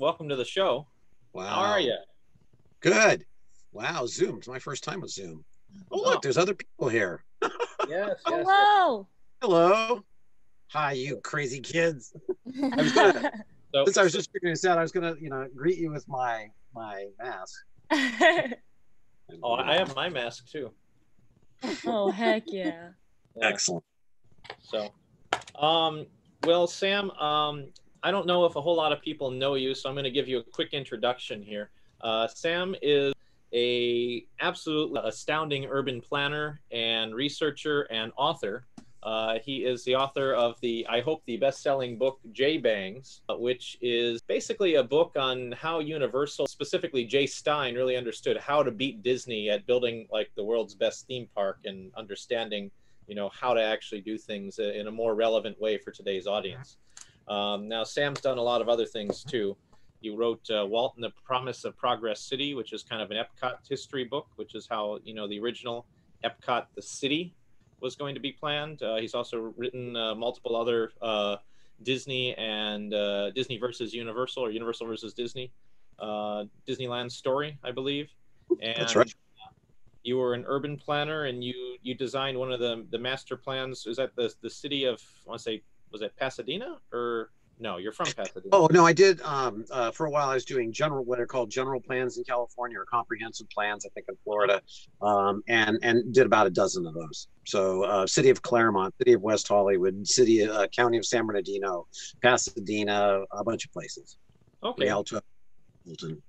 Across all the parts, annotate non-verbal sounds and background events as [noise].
welcome to the show. Wow. How are you? Good. Wow, Zoom. It's my first time with Zoom. Oh, look, Oh. there's other people here. [laughs] Yes, yes. yes. Hello. Hello. Hi, you crazy kids. [laughs] I was gonna, So, since I was just figuring this out, I was gonna, you know, greet you with my my mask. [laughs] oh, I have my mask too. oh heck yeah. Yeah. Excellent. So, um, well, Sam, um, I don't know if a whole lot of people know you, so I'm going to give you a quick introduction here. Uh, Sam is a absolutely astounding urban planner and researcher and author. Uh, he is the author of the, I hope, the best-selling book Jaybangs, uh, which is basically a book on how Universal, specifically Jay Stein, really understood how to beat Disney at building like the world's best theme park and understanding you know how to actually do things in a more relevant way for today's audience. Um, now, Sam's done a lot of other things too. You wrote uh, Walt and the Promise of Progress City, which is kind of an Epcot history book, which is how you know the original Epcot, the city, was going to be planned. Uh, he's also written uh, multiple other uh, Disney and uh, Disney versus Universal or Universal versus Disney, uh, Disneyland story, I believe. And That's right. you were an urban planner and you you designed one of the the master plans is that the the city of i want to say was it pasadena or no you're from pasadena Oh no, I did. Um, uh, for a while, I was doing general, what are called general plans in California or comprehensive plans, I think, in Florida, um, and and did about a dozen of those. So, uh, city of Claremont, city of West Hollywood, city, uh, county of San Bernardino, Pasadena, a bunch of places. okay Rialto, Hilton.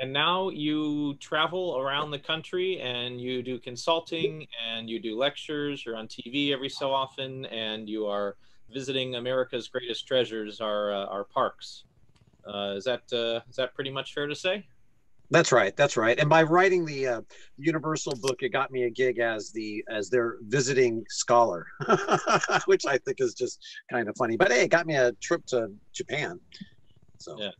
and now you travel around the country and you do consulting and you do lectures you're on tv every so often and you are visiting america's greatest treasures our uh, our parks uh, is that uh, is that pretty much fair to say That's right. That's right. And by writing the uh, Universal book, it got me a gig as the as their visiting scholar, [laughs] which I think is just kind of funny. But hey, it got me a trip to Japan. So Yeah.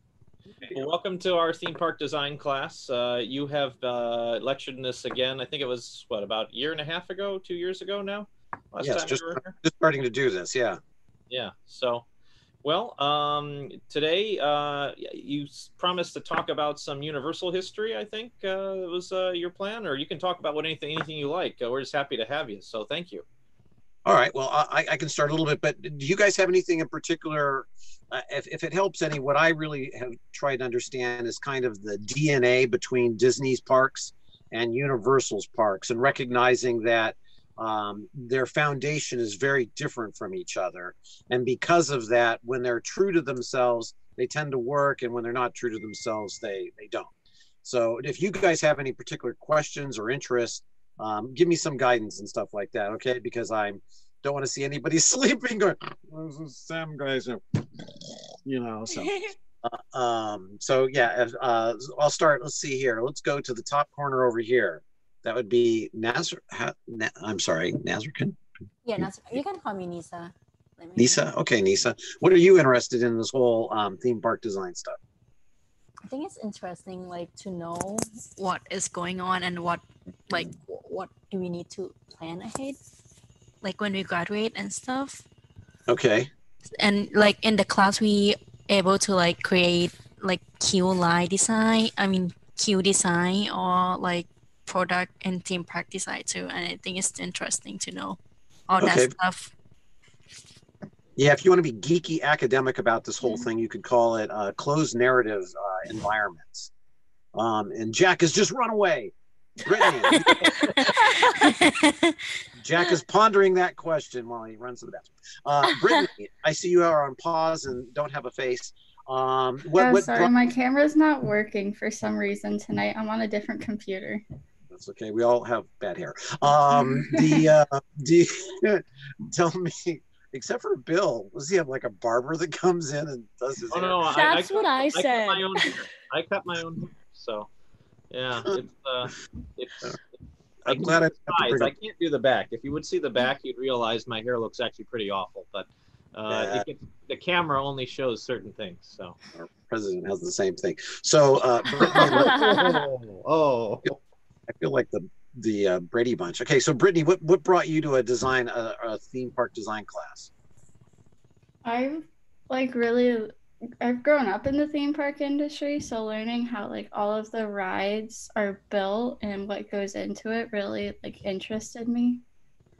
Well, welcome to our theme park design class. Uh, you have uh, lectured in this again. I think it was what about a year and a half ago, two years ago now. Last Yes, time just- you were just starting to do this. Yeah. Yeah. So, well, um, today uh, you promised to talk about some Universal history. I think uh, was uh, your plan, or you can talk about what anything anything you like. Uh, we're just happy to have you. So, thank you. All right. Well, I, I can start a little bit, but do you guys have anything in particular? Uh, if, if it helps any, what I really have tried to understand is kind of the DNA between Disney's parks and Universal's parks, and recognizing that um, their foundation is very different from each other. And because of that, when they're true to themselves, they tend to work, and when they're not true to themselves, they they don't. So, if you guys have any particular questions or interests, um, give me some guidance and stuff like that, okay? Because I don't want to see anybody [laughs] sleeping or Sam guys, you know. So, [laughs] uh, um, so yeah, uh, I'll start. Let's see here. Let's go to the top corner over here. That would be Nazar. Na, I'm sorry, Nazarkin. yeah, that's, you can call me Nisa. Me- Nisa. Okay, Nisa. What are you interested in this whole um, theme park design stuff? I think it's interesting, like to know what is going on and what, like, what do we need to plan ahead, like when we graduate and stuff. Okay. And like in the class, we able to like create like queue line design. I mean queue design or like product and team park design too. And I think it's interesting to know all Okay. that stuff. Yeah, if you want to be geeky academic about this whole thing, you could call it uh, closed narrative uh, environments. Um, and Jack has just run away. Brittany, [laughs] Jack is pondering that question while he runs to the bathroom. Uh, Brittany, I see you are on pause and don't have a face. Um, what, oh, what sorry, brought- my camera's not working for some reason tonight. I'm on a different computer. That's okay. We all have bad hair. [laughs] Um, the uh, the [laughs] tell me, except for Bill, does he have like a barber that comes in and does his Oh hair? no, I- That's I, what I I cut said. my own hair. I cut my own hair. So, yeah, [laughs] it's uh, it's. I I'm can glad I do have the to sides. bring I up- can't do the back. If you would see the back, you'd realize my hair looks actually pretty awful. But uh, Yeah. it the camera only shows certain things. So. Our president has the same thing. So, uh, Brittany, oh. I feel like the the uh, Brady Bunch. Okay, so Brittany, what what brought you to a design a, a theme park design class? I like really I've grown up in the theme park industry, so learning how like all of the rides are built and what goes into it really like interested me.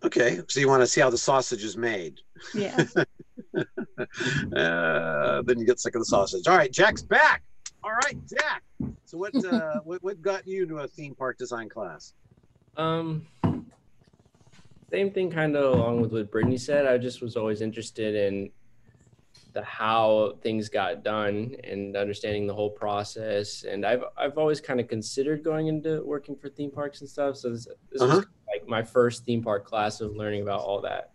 Okay, so you want to see how the sausage is made. Yeah. [laughs] uh, then you get sick of the sausage. All right, Jack's back. All right, Jack. So what uh, [laughs] what what got you to a theme park design class? Um, same thing, kind of along with what Brittany said. I just was always interested in the how things got done and understanding the whole process. And I've I've always kind of considered going into working for theme parks and stuff. So this, this Uh-huh. was like my first theme park class of learning about all that.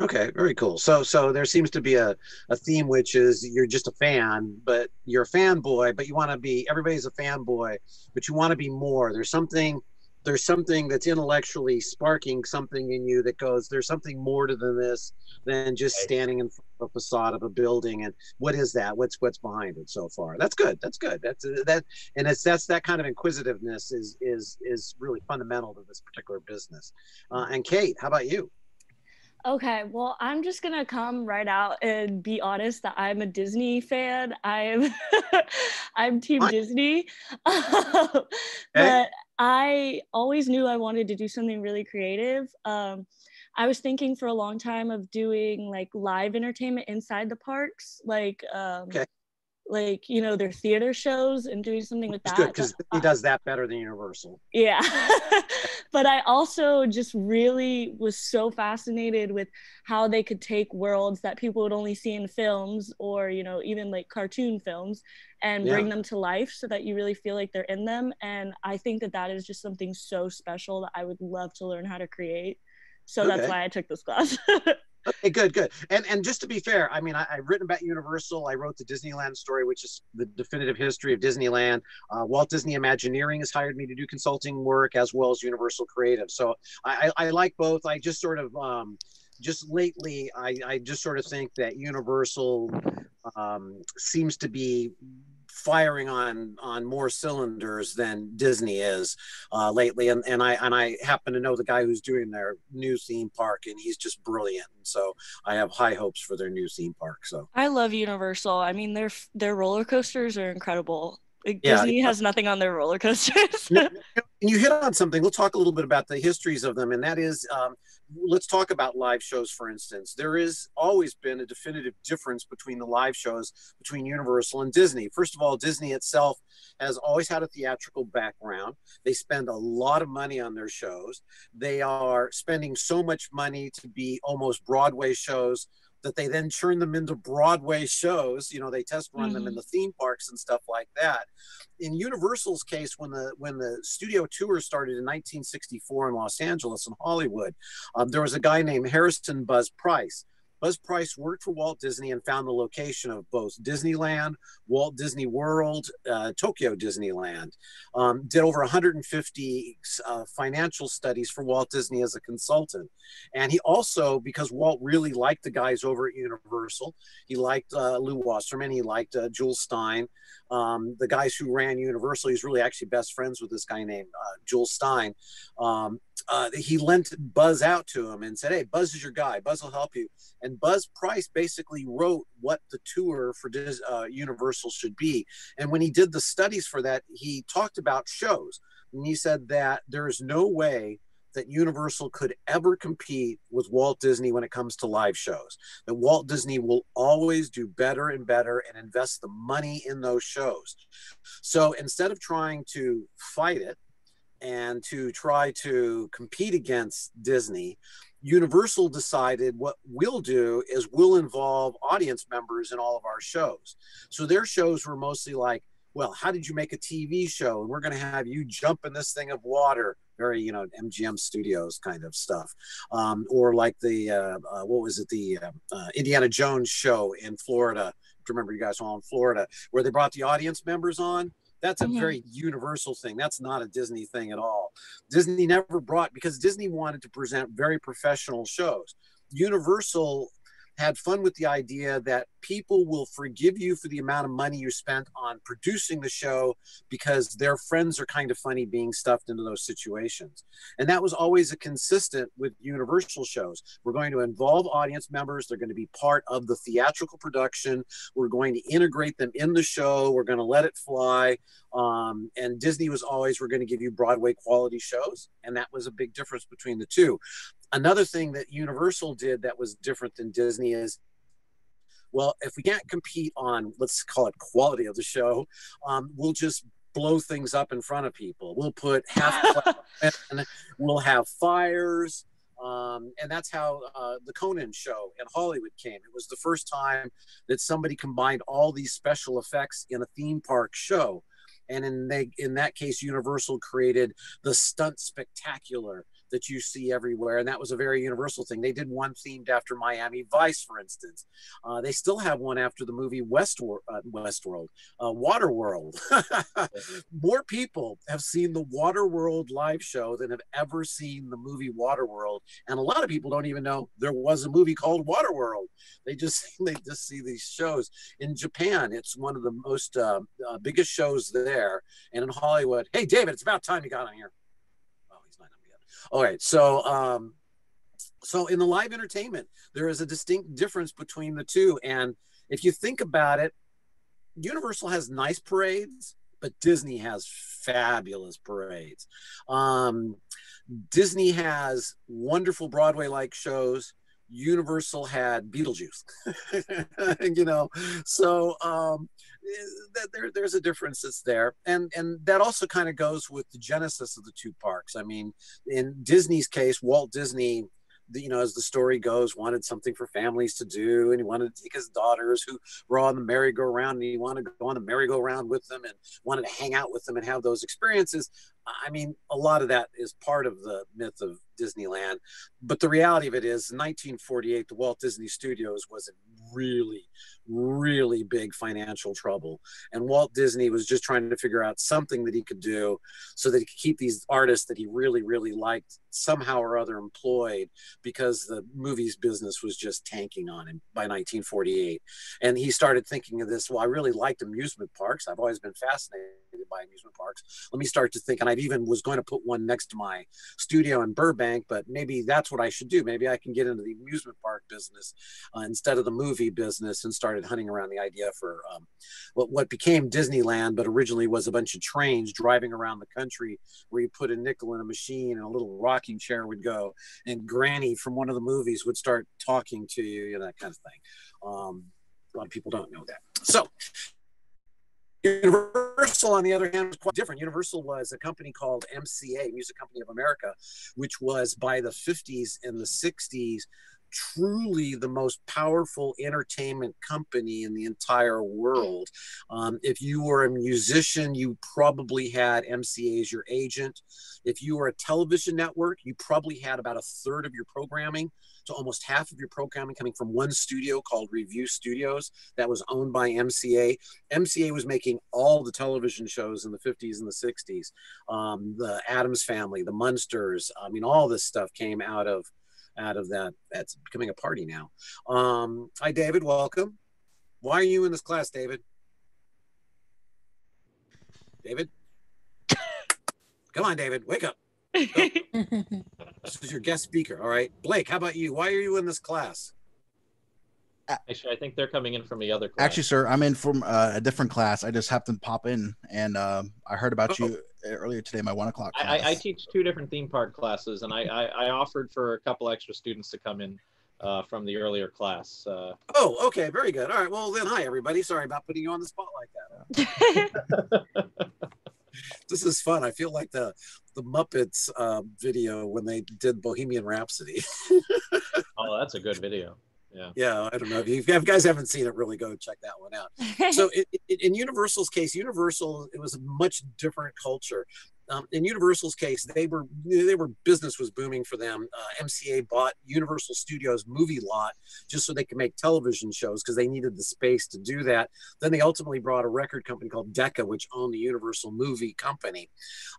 Okay, very cool. So so there seems to be a, a theme which is you're just a fan, but you're a fanboy, but you want to be everybody's a fanboy, but you want to be more. There's something there's something that's intellectually sparking something in you that goes, there's something more to than this than just standing in front of a facade of a building. And what is that? What's what's behind it so far? That's good. That's good. That's uh, that and it's that's that kind of inquisitiveness is is is really fundamental to this particular business. Uh, and Kate, how about you? Okay, well, I'm just gonna come right out and be honest that I'm a Disney fan. I'm [laughs] I'm Team What? Disney, [laughs] but I always knew I wanted to do something really creative. Um, I was thinking for a long time of doing like live entertainment inside the parks, like um, Okay. Like you know their theater shows and doing something with It's that. good because he does that better than Universal. yeah. [laughs] but I also just really was so fascinated with how they could take worlds that people would only see in films or, you know, even like cartoon films and Yeah. bring them to life so that you really feel like they're in them. And I think that that is just something so special that I would love to learn how to create. So Okay. that's why I took this class. [laughs] Okay, good, good. And and just to be fair, I mean, I, I've written about Universal. I wrote the Disneyland story, which is the definitive history of Disneyland. Uh, Walt Disney Imagineering has hired me to do consulting work as well as Universal Creative. So I, I, I like both. I just sort of um, just lately, I, I just sort of think that Universal um, seems to be firing on on more cylinders than Disney is uh, lately, and and I and I happen to know the guy who's doing their new theme park, and he's just brilliant. And so I have high hopes for their new theme park. So I love Universal. I mean, their their roller coasters are incredible. Like, Yeah, Disney has nothing on their roller coasters. [laughs] And you hit on something. We'll talk a little bit about the histories of them, and that is, um, let's talk about live shows. For instance, there has always been a definitive difference between the live shows between Universal and Disney. First of all, Disney itself has always had a theatrical background. They spend a lot of money on their shows. They are spending so much money to be almost Broadway shows that they then turn them into Broadway shows. You know, they test run them in the theme parks and stuff like that in Universal's case, when the when the studio tour started in 1964 in Los Angeles and Hollywood, um, there was a guy named Harrison Buzz Price. Buzz Price worked for Walt Disney and found the location of both Disneyland, Walt Disney World, uh, Tokyo Disneyland. Um, did over 150 uh, financial studies for Walt Disney as a consultant. And he also, because Walt really liked the guys over at Universal, he liked uh, Lew Wasserman, he liked uh, Jules Stein, um, the guys who ran Universal. He's really actually best friends with this guy named uh, Jules Stein. Um, uh, he lent Buzz out to him and said, "Hey, Buzz is your guy. Buzz will help you." And Buzz Price basically wrote what the tour for uh, Universal should be. And when he did the studies for that, he talked about shows, and he said that there is no way that Universal could ever compete with Walt Disney when it comes to live shows. That Walt Disney will always do better and better and invest the money in those shows. So instead of trying to fight it and to try to compete against Disney, Universal decided what we'll do is we'll involve audience members in all of our shows. So their shows were mostly like, well, how did you make a TV show? And we're going to have you jump in this thing of water. Very, you know, MGM Studios kind of stuff, um, or like the uh, uh, what was it, the uh, uh, Indiana Jones show in Florida. You remember, you guys were all in Florida, where they brought the audience members on. That's a Mhm. very universal thing. That's not a Disney thing at all. Disney never brought because Disney wanted to present very professional shows. Universal had fun with the idea that people will forgive you for the amount of money you spent on producing the show because their friends are kind of funny being stuffed into those situations. And that was always a consistent with Universal shows. We're going to involve audience members, they're going to be part of the theatrical production, we're going to integrate them in the show, we're going to let it fly. Um, and Disney was always, we're going to give you Broadway quality shows. And that was a big difference between the two. Another thing that Universal did that was different than Disney is well, if we can't compete on, let's call it quality of the show, um, we'll just blow things up in front of people. We'll put half, [laughs] in, we'll have fires. Um, and that's how uh, the Conan show in Hollywood came. It was the first time that somebody combined all these special effects in a theme park show. And in, they, in that case, Universal created the stunt spectacular that you see everywhere. And that was a very universal thing. They did one themed after Miami Vice, for instance. Uh, they still have one after the movie Westworld, uh, Westworld uh, Waterworld. [laughs] More people have seen the Waterworld live show than have ever seen the movie Waterworld. And a lot of people don't even know there was a movie called Waterworld. They just [laughs] they just see these shows. In Japan, it's one of the most uh, uh, biggest shows there. And in Hollywood, hey David, it's about time you got on here. All right. So, um, so in the live entertainment, there is a distinct difference between the two. And if you think about it, Universal has nice parades, but Disney has fabulous parades. Um, Disney has wonderful Broadway like shows. Universal had Beetlejuice, [laughs] you know, so um, Uh, there, there's a difference that's there, and and that also kind of goes with the genesis of the two parks. I mean, in Disney's case, Walt Disney you know, as the story goes, wanted something for families to do, and he wanted to take his daughters who were on the merry-go-round, and he wanted to go on the merry-go-round with them, and wanted to hang out with them and have those experiences. I mean, a lot of that is part of the myth of Disneyland, but the reality of it is, in 1948, the Walt Disney Studios was in really, really big financial trouble, and Walt Disney was just trying to figure out something that he could do so that he could keep these artists that he really, really liked somehow or other employed because the movies business was just tanking on him by 1948. And he started thinking of this. Well, I really liked amusement parks. I've always been fascinated by amusement parks. Let me start to think, and I even was going to put one next to my studio in Burbank, but maybe that's what I should do. Maybe I can get into the amusement park business uh, instead of the movie business and started hunting around the idea for um, what, what became Disneyland, but originally was a bunch of trains driving around the country where you put a nickel in a machine and a little rocking chair would go and Granny from one of the movies would start talking to you, you know, that kind of thing. Um, a lot of people don't know that. So Universal, on the other hand, was quite different. Universal was a company called MCA, Music Company of America, which was by the 50s and the 60s truly the most powerful entertainment company in the entire world. Um, if you were a musician, you probably had MCA as your agent. If you were a television network, you probably had about a third of your programming to almost half of your programming coming from one studio called Revue Studios that was owned by MCA. MCA was making all the television shows in the 50s and the 60s. Um, the Addams Family, the Munsters, I mean, all this stuff came out of out of that. That's becoming a party now. Um, hi, David. Welcome. Why are you in this class, David? David? Come on, David. Wake up. [laughs] this is your guest speaker. All right. Blake, how about you? Why are you in this class? Actually, I think they're coming in from the other class. Actually, sir, I'm in from uh, a different class. I just happened to pop in, and uh, I heard about oh. you earlier today. My one o'clock. I, I, teach two different theme park classes, and I, I, I, offered for a couple extra students to come in uh, from the earlier class. Uh, oh, okay, very good. All right, well then, hi everybody. Sorry about putting you on the spot like that. [laughs] [laughs] this is fun. I feel like the the Muppets uh, video when they did Bohemian Rhapsody. [laughs] oh, that's a good video. Yeah. Yeah. I don't know if you, if guys haven't seen it, really go check that one out. [laughs] so it, it, in Universal's case, Universal, it was a much different culture. Um, in Universal's case, they were they were business was booming for them. Uh, MCA bought Universal Studios movie lot just so they could make television shows because they needed the space to do that. Then they ultimately brought a record company called Decca, which owned the Universal Movie Company.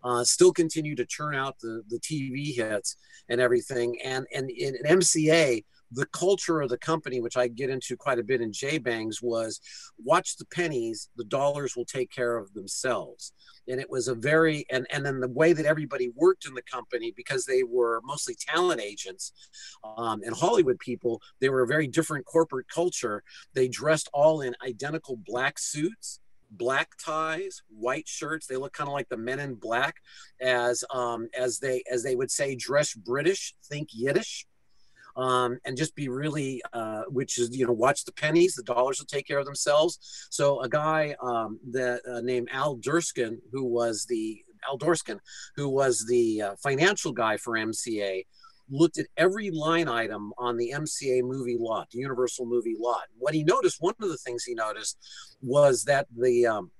Uh, still continue to churn out the the TV hits and everything. And and in MCA the culture of the company, which I get into quite a bit in Jaybangs, was watch the pennies, the dollars will take care of themselves. And it was a very and and then the way that everybody worked in the company because they were mostly talent agents um, and Hollywood people, they were a very different corporate culture. They dressed all in identical black suits black ties, white shirts. They look kind of like the men in black, as um, as they as they would say, dress British, think Yiddish um, and just be really, uh, which is, you know, watch the pennies, the dollars will take care of themselves. So a guy um, that uh, named Al Durskin, who was the Al Dorskind, who was the uh, financial guy for MCA, looked at every line item on the MCA movie lot, the Universal movie lot. What he noticed, one of the things he noticed was that the um,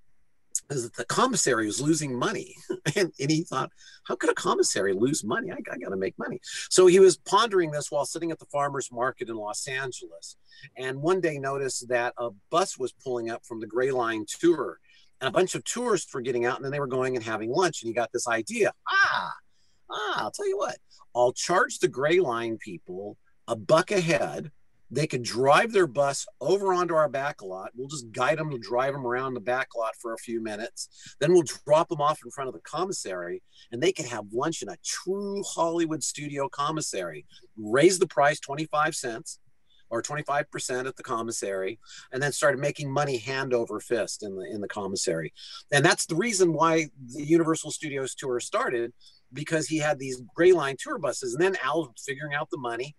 is that the commissary was losing money. [laughs] and, and, he thought, how could a commissary lose money? I, I got to make money. So he was pondering this while sitting at the farmer's market in Los Angeles. And one day noticed that a bus was pulling up from the Gray Line tour. And a bunch of tourists were getting out and then they were going and having lunch. And he got this idea ah, ah, I'll tell you what, I'll charge the Gray Line people a buck a head they could drive their bus over onto our back lot. We'll just guide them to drive them around the back lot for a few minutes. Then we'll drop them off in front of the commissary and they could have lunch in a true Hollywood studio commissary. Raise the price 25 cents or 25% at the commissary and then started making money hand over fist in the in the commissary. And that's the reason why the Universal Studios tour started because he had these gray line tour buses and then Al figuring out the money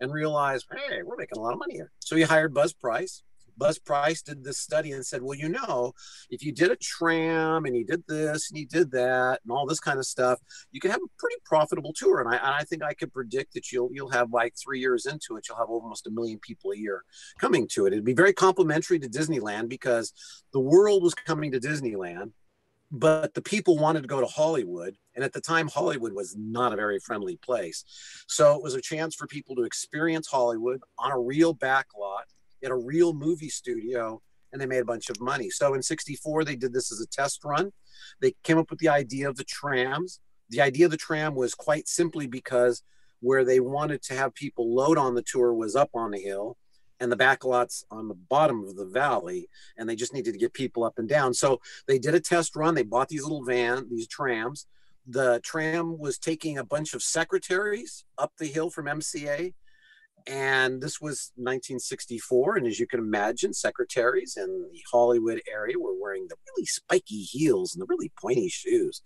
and realized, hey, we're making a lot of money here. So he hired Buzz Price. Buzz Price did this study and said, well, you know, if you did a tram and you did this and you did that and all this kind of stuff, you could have a pretty profitable tour. And I, and I think I could predict that you'll you'll have like three years into it, you'll have almost a million people a year coming to it. It'd be very complimentary to Disneyland because the world was coming to Disneyland but the people wanted to go to Hollywood. And at the time, Hollywood was not a very friendly place. So it was a chance for people to experience Hollywood on a real back lot at a real movie studio. And they made a bunch of money. So in 64, they did this as a test run. They came up with the idea of the trams. The idea of the tram was quite simply because where they wanted to have people load on the tour was up on the hill and the back lots on the bottom of the valley and they just needed to get people up and down. So they did a test run. They bought these little van these trams. The tram was taking a bunch of secretaries up the hill from mca and this was 1964 and as you can imagine secretaries in the hollywood area were wearing the really spiky heels and the really pointy shoes.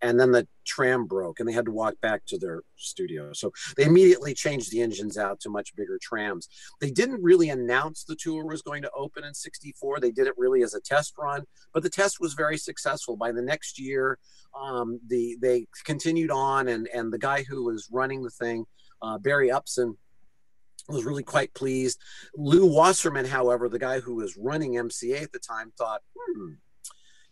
And then the tram broke and they had to walk back to their studio. So they immediately changed the engines out to much bigger trams. They didn't really announce the tour was going to open in 64 they did it really as a test run but the test was very successful. By the next year um, the they continued on and and the guy who was running the thing uh, barry upson was really quite pleased. Lew Wasserman, however, the guy who was running MCA at the time, thought, hmm,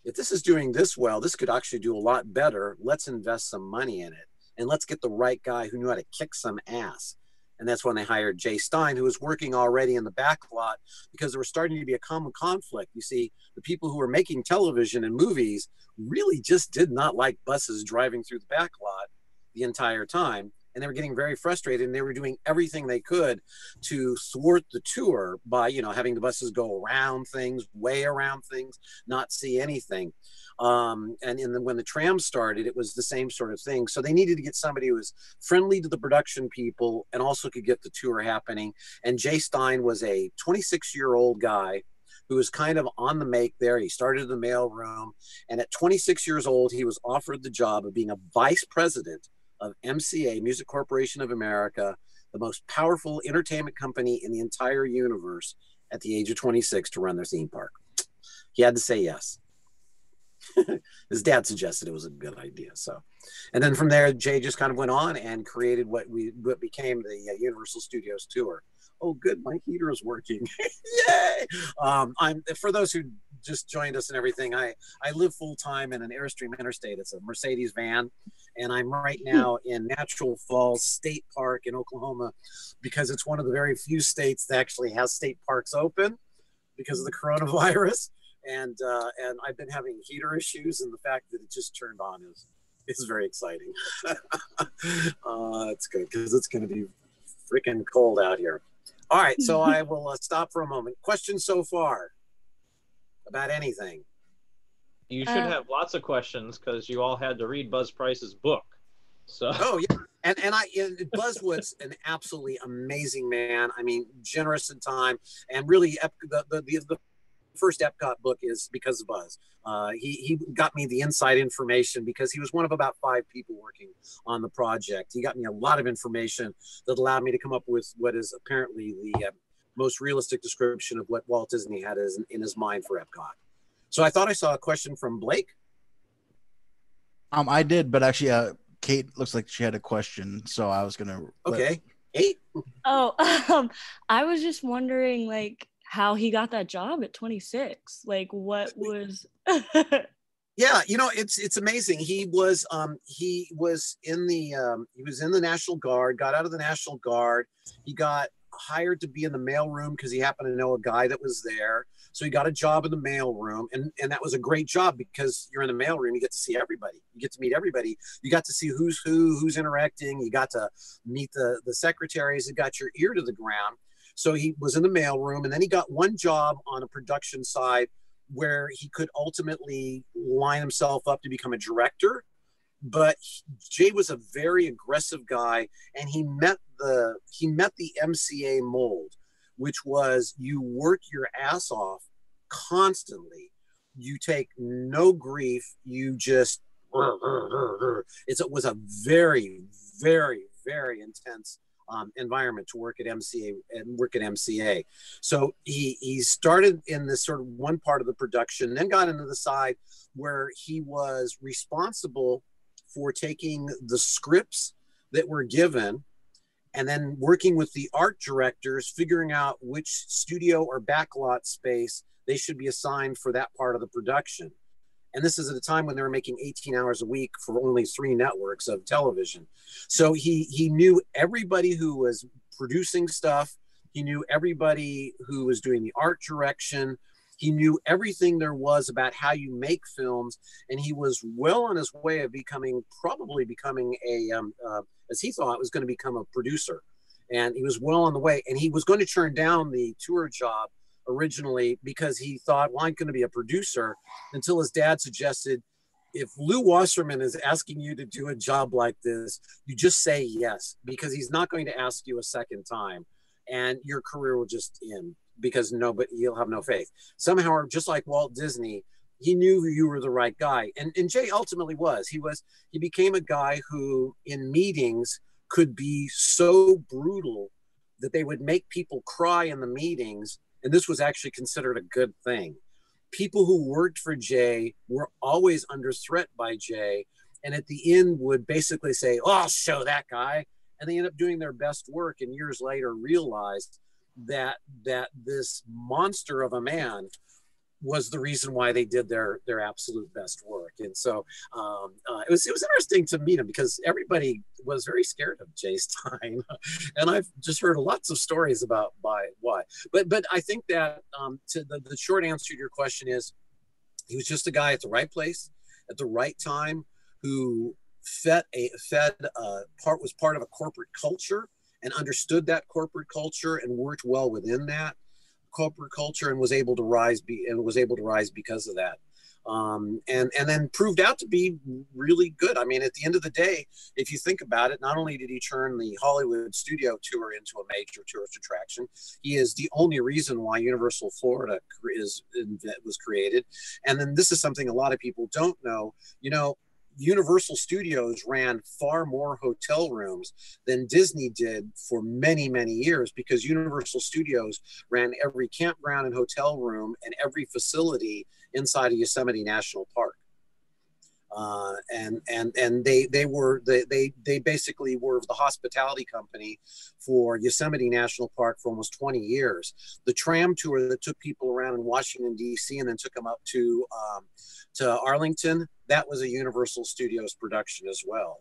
if this is doing this well, this could actually do a lot better. Let's invest some money in it and let's get the right guy who knew how to kick some ass. And that's when they hired Jay Stein, who was working already in the back lot because there was starting to be a common conflict. You see, the people who were making television and movies really just did not like buses driving through the back lot the entire time and they were getting very frustrated and they were doing everything they could to thwart the tour by you know having the buses go around things way around things not see anything. Um, and, and then when the tram started it was the same sort of thing. So they needed to get somebody who was friendly to the production people and also could get the tour happening. And jay stein was a 26 year old guy who was kind of on the make there. He started in the mailroom, and at 26 years old, he was offered the job of being a vice president of MCA, Music Corporation of America, the most powerful entertainment company in the entire universe at the age of 26 to run their theme park. He had to say yes. [laughs] His dad suggested it was a good idea. So, and then from there, Jay just kind of went on and created what we what became the uh, Universal Studios tour. Oh, good, my heater is working. [laughs] Yay! Um, I'm for those who just joined us and everything. I I live full time in an Airstream Interstate. It's a Mercedes van, and I'm right hmm. now in Natural Falls State Park in Oklahoma because it's one of the very few states that actually has state parks open because of the [laughs] coronavirus. And uh, and I've been having heater issues, and the fact that it just turned on is is very exciting. [laughs] uh, it's good because it's going to be freaking cold out here. All right, so [laughs] I will uh, stop for a moment. Questions so far about anything? You should Uh, have lots of questions because you all had to read Buzz Price's book. So Oh yeah, and and I and Buzzwood's an absolutely amazing man. I mean, generous in time, and really Ep- the the, the, the first Epcot book is because of Buzz. Uh, he he got me the inside information because he was one of about five people working on the project. He got me a lot of information that allowed me to come up with what is apparently the uh, most realistic description of what Walt Disney had as, in his mind for Epcot. So I thought I saw a question from Blake. Um, I did, but actually, uh, Kate looks like she had a question, so I was gonna. let- Okay, eight. Oh, [laughs] um, I was just wondering, like, how he got that job at 26. Like, what was? [laughs] Yeah, you know, it's it's amazing. He was um he was in the um he was in the National Guard, got out of the National Guard. He got hired to be in the mailroom because he happened to know a guy that was there. So he got a job in the mailroom and and that was a great job because you're in the mailroom, you get to see everybody. You get to meet everybody. You got to see who's who, who's interacting. You got to meet the the secretaries. You got your ear to the ground. So he was in the mailroom and then he got one job on a production side where he could ultimately line himself up to become a director. But Jay was a very aggressive guy, and he met the he met the MCA mold, which was you work your ass off constantly. You take no grief. You just [laughs] it was a very, very, very intense um, environment to work at MCA and work at MCA. So he he started in this sort of one part of the production, then got into the side where he was responsible for taking the scripts that were given and then working with the art directors, figuring out which studio or backlot space they should be assigned for that part of the production. And this is at a time when they were making 18 hours a week for only three networks of television. So he he knew everybody who was producing stuff. He knew everybody who was doing the art direction. He knew everything there was about how you make films, and he was well on his way of becoming probably becoming a um, uh, as he thought was going to become a producer. And he was well on the way, and he was going to turn down the tour job originally because he thought, well, I'm going to be a producer until his dad suggested, if Lew Wasserman is asking you to do a job like this, you just say yes because he's not going to ask you a second time, and your career will just end because nobody you'll have no faith. Somehow, just like Walt Disney, he knew you were the right guy, and and Jay ultimately was. He was. He became a guy who, in meetings, could be so brutal that they would make people cry in the meetings, and this was actually considered a good thing. People who worked for Jay were always under threat by Jay, and at the end would basically say, "Oh, I'll show that guy," and they end up doing their best work, and years later realized that that this monster of a man was the reason why they did their their absolute best work. And so um, uh, it was it was interesting to meet him because everybody was very scared of Jay's [laughs] time, and I've just heard lots of stories about by why. But but I think that um, to the, the short answer to your question is he was just a guy at the right place at the right time who fed a fed uh, part was part of a corporate culture and understood that corporate culture and worked well within that corporate culture and was able to rise be and was able to rise because of that um, and and then proved out to be really good. I mean, at the end of the day, if you think about it, not only did he turn the Hollywood studio tour into a major tourist attraction, he is the only reason why Universal Florida is was created. And then this is something a lot of people don't know. You know, Universal Studios ran far more hotel rooms than Disney did for many, many years because Universal Studios ran every campground and hotel room and every facility inside of Yosemite National Park. Uh, and and and they they were they, they they basically were the hospitality company for Yosemite National Park for almost 20 years. The tram tour that took people around in Washington D.C. and then took them up to um, to Arlington that was a Universal Studios production as well.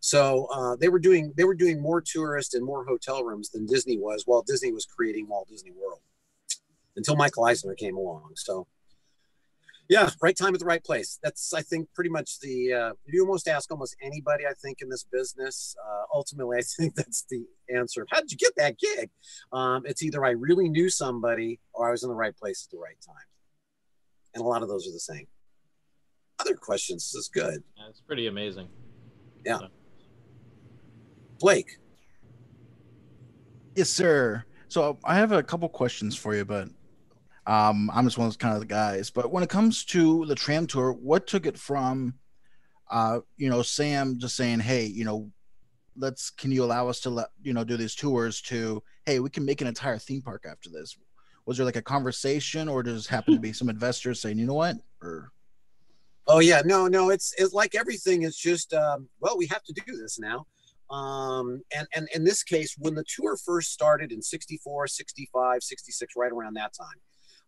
So uh, they were doing they were doing more tourists and more hotel rooms than Disney was, while Disney was creating Walt Disney World until Michael Eisner came along. So Yeah, right time at the right place. That's I think pretty much the. Uh, you almost ask almost anybody I think in this business. Uh, ultimately, I think [laughs] that's the answer. How did you get that gig? Um, it's either I really knew somebody or I was in the right place at the right time, and a lot of those are the same. Other questions is good. Yeah, it's pretty amazing. Yeah. Blake. Yes, sir. So I have a couple questions for you, but um, I'm just one of those kind of guys. But when it comes to the tram tour, what took it from, uh, you know, Sam just saying, "Hey, you know, let's can you allow us to let you know do these tours?" To, "Hey, we can make an entire theme park after this." Was there like a conversation, or does happen to be some investors saying, "You know what?" Or Oh yeah, no, no, it's it's like everything. It's just um, well, we have to do this now. Um, and and in this case, when the tour first started in 64, 65, 66, right around that time,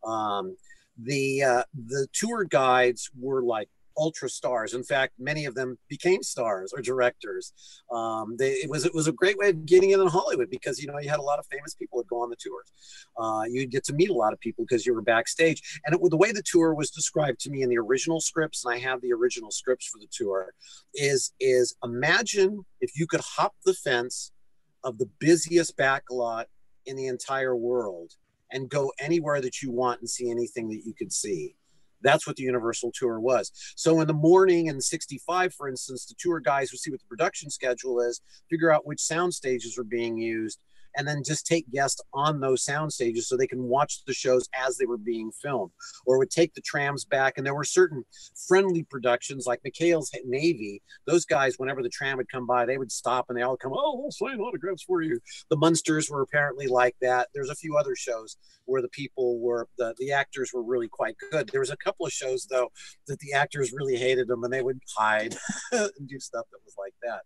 um, the uh, the tour guides were like ultra stars. In fact, many of them became stars or directors. Um, they, it was it was a great way of getting in in Hollywood because you know you had a lot of famous people that go on the tours. Uh, you'd get to meet a lot of people because you were backstage. And it, the way the tour was described to me in the original scripts, and I have the original scripts for the tour, is is imagine if you could hop the fence of the busiest back lot in the entire world and go anywhere that you want and see anything that you could see. That's what the Universal Tour was. So in the morning in 65, for instance, the tour guys would see what the production schedule is, figure out which sound stages are being used, and then just take guests on those sound stages so they can watch the shows as they were being filmed. Or would take the trams back and there were certain friendly productions like mchale's navy. Those guys whenever the tram would come by they would stop and they all come oh we'll sign autographs for you. The munsters were apparently like that. There's a few other shows where the people were the, the actors were really quite good. There was a couple of shows though that the actors really hated them and they would hide [laughs] and do stuff that was like that.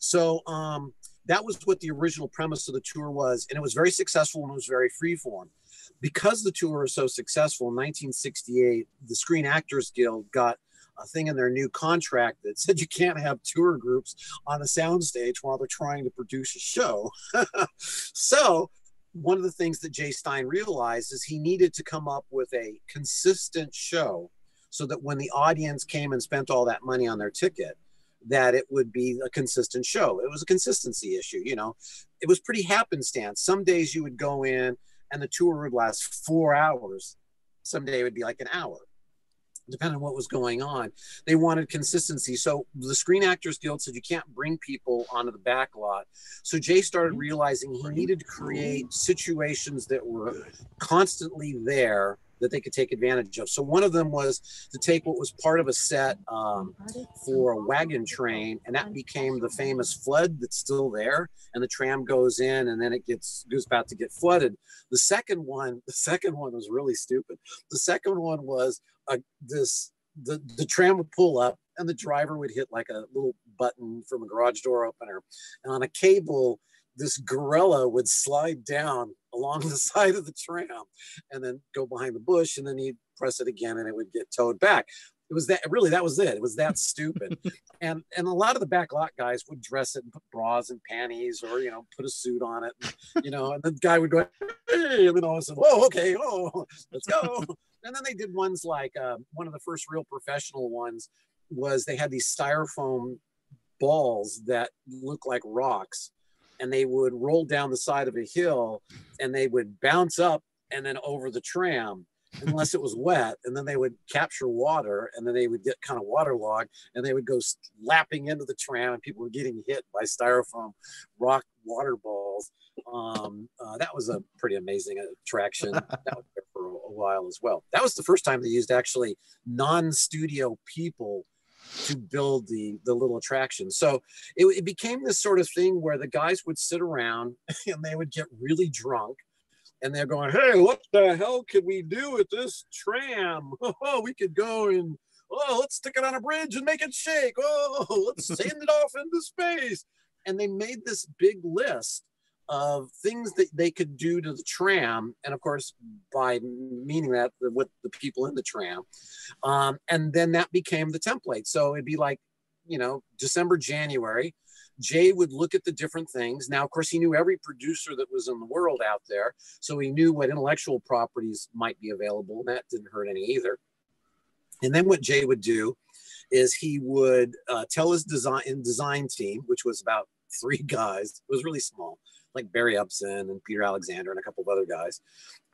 So um that was what the original premise of the tour was and it was very successful and it was very freeform. Because the tour was so successful in 1968 the screen actors guild got a thing in their new contract that said you can't have tour groups on a soundstage while they're trying to produce a show. [laughs] So one of the things that jay stein realized is he needed to come up with a consistent show so that when the audience came and spent all that money on their ticket that it would be a consistent show. It was a consistency issue, you know. It was pretty happenstance. Some days you would go in and the tour would last four hours. Some day it would be like an hour, depending on what was going on. They wanted consistency. So the Screen Actors Guild said you can't bring people onto the back lot. So Jay started mm-hmm. realizing he needed to create situations that were constantly there that they could take advantage of. So one of them was to take what was part of a set um, for a wagon train, and that became the famous flood that's still there. And the tram goes in, and then it gets goes about to get flooded. The second one, [laughs] the second one was really stupid. The second one was a, this the the tram would pull up and the driver would hit like a little button from a garage door opener and on a cable this gorilla would slide down along [laughs] the side of the tram and then go behind the bush and then he'd press it again and it would get towed back. It was that really that was it. It was that stupid. [laughs] And and a lot of the back lot guys would dress it and put bras and panties or you know put a suit on it and, you know and the guy would go hey and then all of a sudden whoa okay oh let's go. [laughs] And then they did ones like uh, one of the first real professional ones was they had these styrofoam balls that look like rocks and they would roll down the side of a hill and they would bounce up and then over the tram unless it was wet and then they would capture water and then they would get kind of waterlogged and they would go lapping into the tram and people were getting hit by styrofoam rock water balls. Um, uh, that was a pretty amazing attraction. [laughs] That was there for a, a while as well. That was the first time they used actually non-studio people to build the the little attraction. So it, it became this sort of thing where the guys would sit around [laughs] and they would get really drunk and they're going, "Hey, what the hell could we do with this tram? [laughs] Oh, oh, we could go and oh, let's stick it on a bridge and make it shake. Oh, [laughs] let's send it off into space." And they made this big list of things that they could do to the tram, and of course, by meaning that with the people in the tram, um, and then that became the template. So it'd be like, you know, December, January. Jay would look at the different things. Now, of course, he knew every producer that was in the world out there, so he knew what intellectual properties might be available, and that didn't hurt any either. And then what Jay would do is he would uh, tell his design design team, which was about three [laughs] guys. It was really small, like Barry Upson and Peter Alexander and a couple of other guys.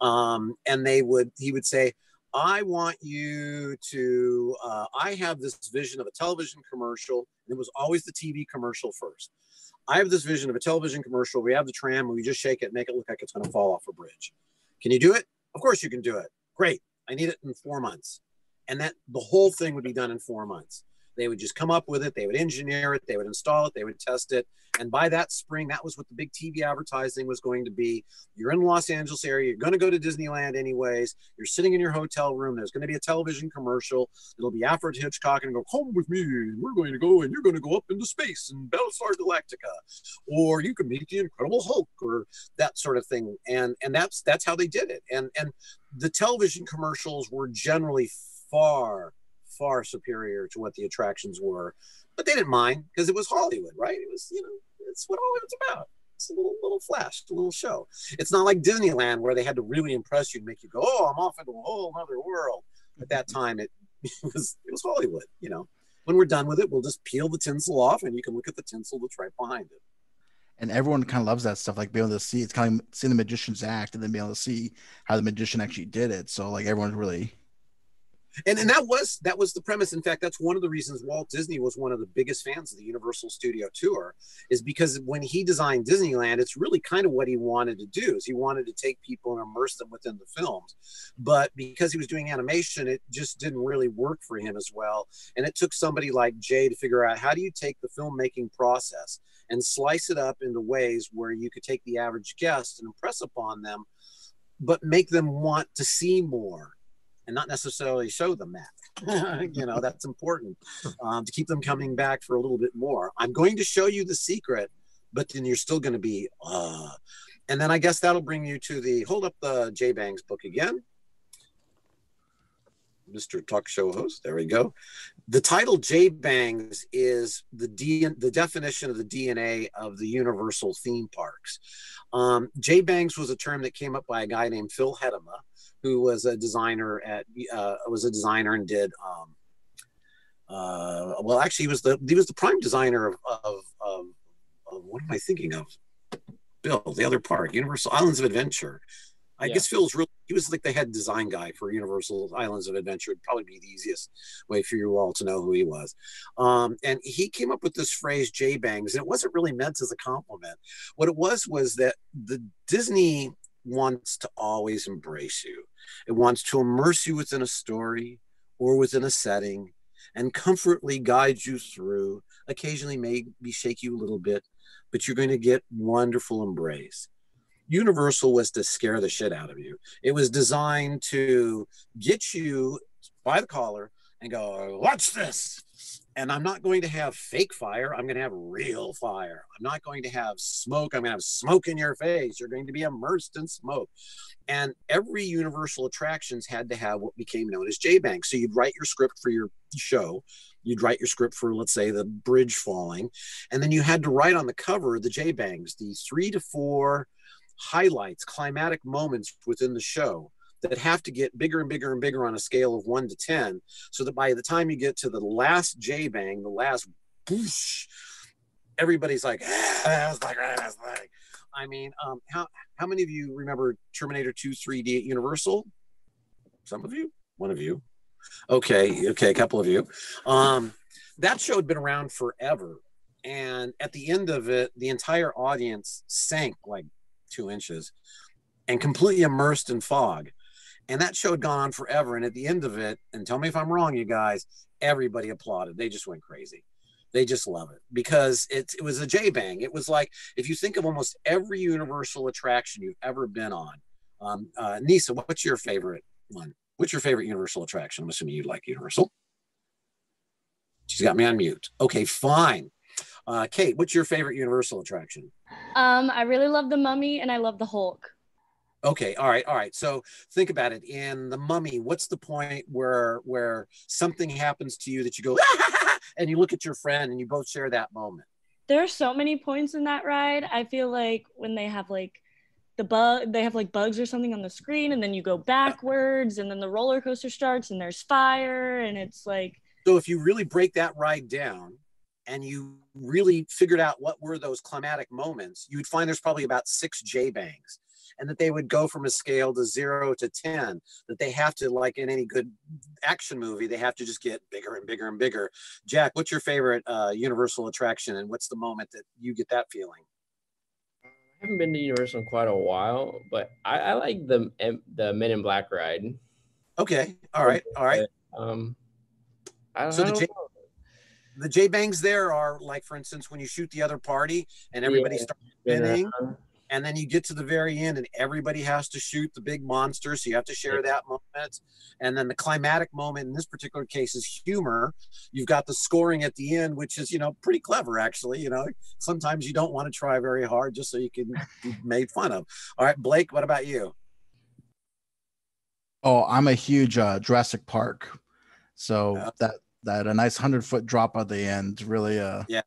Um, and they would he would say, I want you to. Uh, I have this vision of a television commercial. And it was always the TV commercial first. I have this vision of a television commercial. We have the tram, and we just shake it, make it look like it's going to fall off a bridge. Can you do it? Of course you can do it. Great. I need it in four months and that the whole thing would be done in four months. They would just come up with it, they would engineer it, they would install it, they would test it. And by that spring, that was what the big TV advertising was going to be. You're in the Los Angeles area, you're going to go to Disneyland anyways. You're sitting in your hotel room, there's going to be a television commercial. It'll be Alfred Hitchcock and go, Come with me, we're going to go and you're going to go up into space in Battlestar Galactica. Or you can meet the Incredible Hulk or that sort of thing. And and that's that's how they did it. And and the television commercials were generally far, far superior to what the attractions were. But they didn't mind because it was Hollywood, right? It was, you know, it's what Hollywood's about. It's a little little flash, a little show. It's not like Disneyland where they had to really impress you to make you go, "Oh, I'm off into a whole other world." At that time, it, [laughs] it was it was Hollywood. You know, when we're done with it, we'll just peel the tinsel off, and you can look at the tinsel that's right behind it. And everyone kind of loves that stuff, like being able to see it's kind of seeing the magician's act, and then being able to see how the magician actually did it. So like everyone's really and and that was that was the premise. In fact that's one of the reasons walt disney was one of the biggest fans of the universal studio tour is because when he designed disneyland it's really kind of what he wanted to do is he wanted to take people and immerse them within the films. But because he was doing animation it just didn't really work for him as well. And it took somebody like jay to figure out how do you take the filmmaking process and slice it up into ways where you could take the average guest and impress upon them but make them want to see more and not necessarily show them that. [laughs] you know, that's important um, to keep them coming back for a little bit more. I'm going to show you the secret, but then you're still going to be, uh, and then I guess that'll bring you to the hold up the Jaybangs book again. Mr. Talk Show host. There we go. The title Jaybangs is the D, the definition of the DNA of the Universal theme parks. Um, Jaybangs was a term that came up by a guy named Phil Hettema, who was a designer at uh, was a designer and did um, uh, well actually he was the he was the prime designer of, of, of, of what am I thinking of Bill the other park Universal Islands of Adventure I yeah. guess Phil's really he was like the head design guy for Universal Islands of Adventure. It'd probably be the easiest way for you all to know who he was. Um, and he came up with this phrase Jaybangs, and it wasn't really meant as a compliment. What it was was that the Disney wants to always embrace you. It wants to immerse you within a story or within a setting and comfortably guide you through. Occasionally, maybe shake you a little bit, but you're going to get wonderful embrace. Universal was to scare the shit out of you. It was designed to get you by the collar and go, Watch this and I'm not going to have fake fire. I'm going to have real fire. I'm not going to have smoke. I'm going to have smoke in your face. You're going to be immersed in smoke. And every Universal attractions had to have what became known as Jaybang. So you'd write your script for your show. You'd write your script for, let's say, the bridge falling. And then you had to write on the cover the Jaybangs, the three to four highlights, climatic moments within the show that have to get bigger and bigger and bigger on a scale of one to 10, so that by the time you get to the last Jaybang, the last whoosh, everybody's like, ah, that's the greatest thing. I mean, um, how, how many of you remember Terminator 2 3D at Universal? Some of you? One of you? Okay, okay, a couple of you. Um, that show had been around forever. And at the end of it, the entire audience sank like two inches and completely immersed in fog. And that show had gone on forever. And at the end of it, and tell me if I'm wrong, you guys, everybody applauded. They just went crazy. They just love it because it, it was a Jaybang. It was like if you think of almost every Universal attraction you've ever been on. Um, uh, Nisa, what's your favorite one? What's your favorite Universal attraction? I'm assuming you like Universal. She's got me on mute. Okay, fine. Uh, Kate, what's your favorite Universal attraction? Um, I really love the Mummy and I love the Hulk. Okay, all right, all right. So think about it. In the Mummy, what's the point where where something happens to you that you go [laughs] and you look at your friend and you both share that moment? There are so many points in that ride. I feel like when they have like the bug they have like bugs or something on the screen and then you go backwards and then the roller coaster starts and there's fire and it's like So if you really break that ride down and you really figured out what were those climatic moments, you would find there's probably about six Jaybangs. And that they would go from a scale to zero to 10, that they have to, like in any good action movie, they have to just get bigger and bigger and bigger. Jack, what's your favorite uh, Universal attraction and what's the moment that you get that feeling? I haven't been to Universal in quite a while, but I, I like the M- the Men in Black ride. Okay. All right. All right. Um, I, So the don't J- know. The Jaybangs there are like, for instance, when you shoot the other party and everybody Yeah. starts spinning. And then you get to the very end and everybody has to shoot the big monster so you have to share that moment. And then the climatic moment in this particular case is humor. You've got the scoring at the end which is you know pretty clever actually you know sometimes you don't want to try very hard just so you can [laughs] be made fun of. All right blake what about you? Oh, I'm a huge uh, Jurassic Park, so Yeah. that that a nice hundred foot drop at the end really uh Yeah.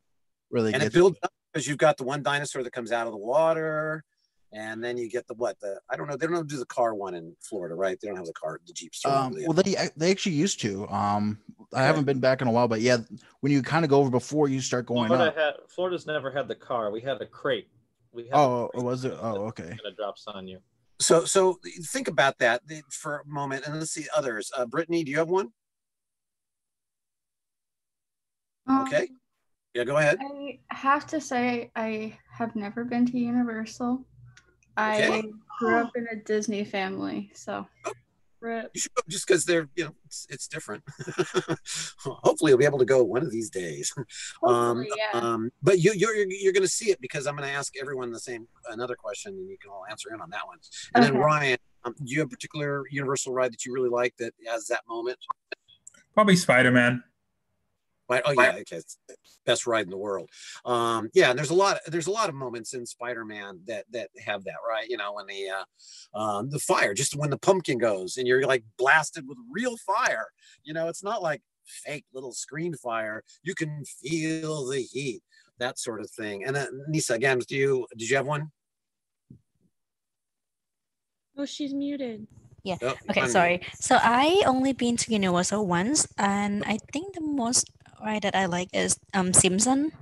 really and it builds up because you've got the one dinosaur that comes out of the water and then you get the what the i don't know they don't do the car one in florida right? They don't have the car the jeeps um well they they actually used to um I haven't been back in a while but yeah when you kind of go over before you start going Florida up. had, Florida's never had the car. We had a crate. We had oh was it? Oh okay. kind of drops on you. so so think about that for a moment and let's see others. Uh brittany do you have one? Um, okay yeah go ahead I have to say, I have never been to Universal. I grew up in a Disney family, so. Rip. you should go just because they're you know it's, it's different [laughs] hopefully you'll be able to go one of these days [laughs] um, yeah. um but you you're you're going to see it because i'm going to ask everyone the same another question and you can all answer in on that one and then ryan um, do you have a particular universal ride that you really like that has that moment Probably Spider Man. Right. Oh yeah. Okay. It's the best ride in the world. Um, yeah. And there's a lot. There's a lot of moments in Spider-Man that that have that. Right. You know, when the uh, um, the fire, just when the pumpkin goes, and you're like blasted with real fire. You know, it's not like fake little screen fire. You can feel the heat. That sort of thing. And then Nisa, again, do you did you have one? Oh, she's muted. Oh, Okay, unmute. sorry. So I only been to Universal once, and I think the most ride that I like is um Simpson.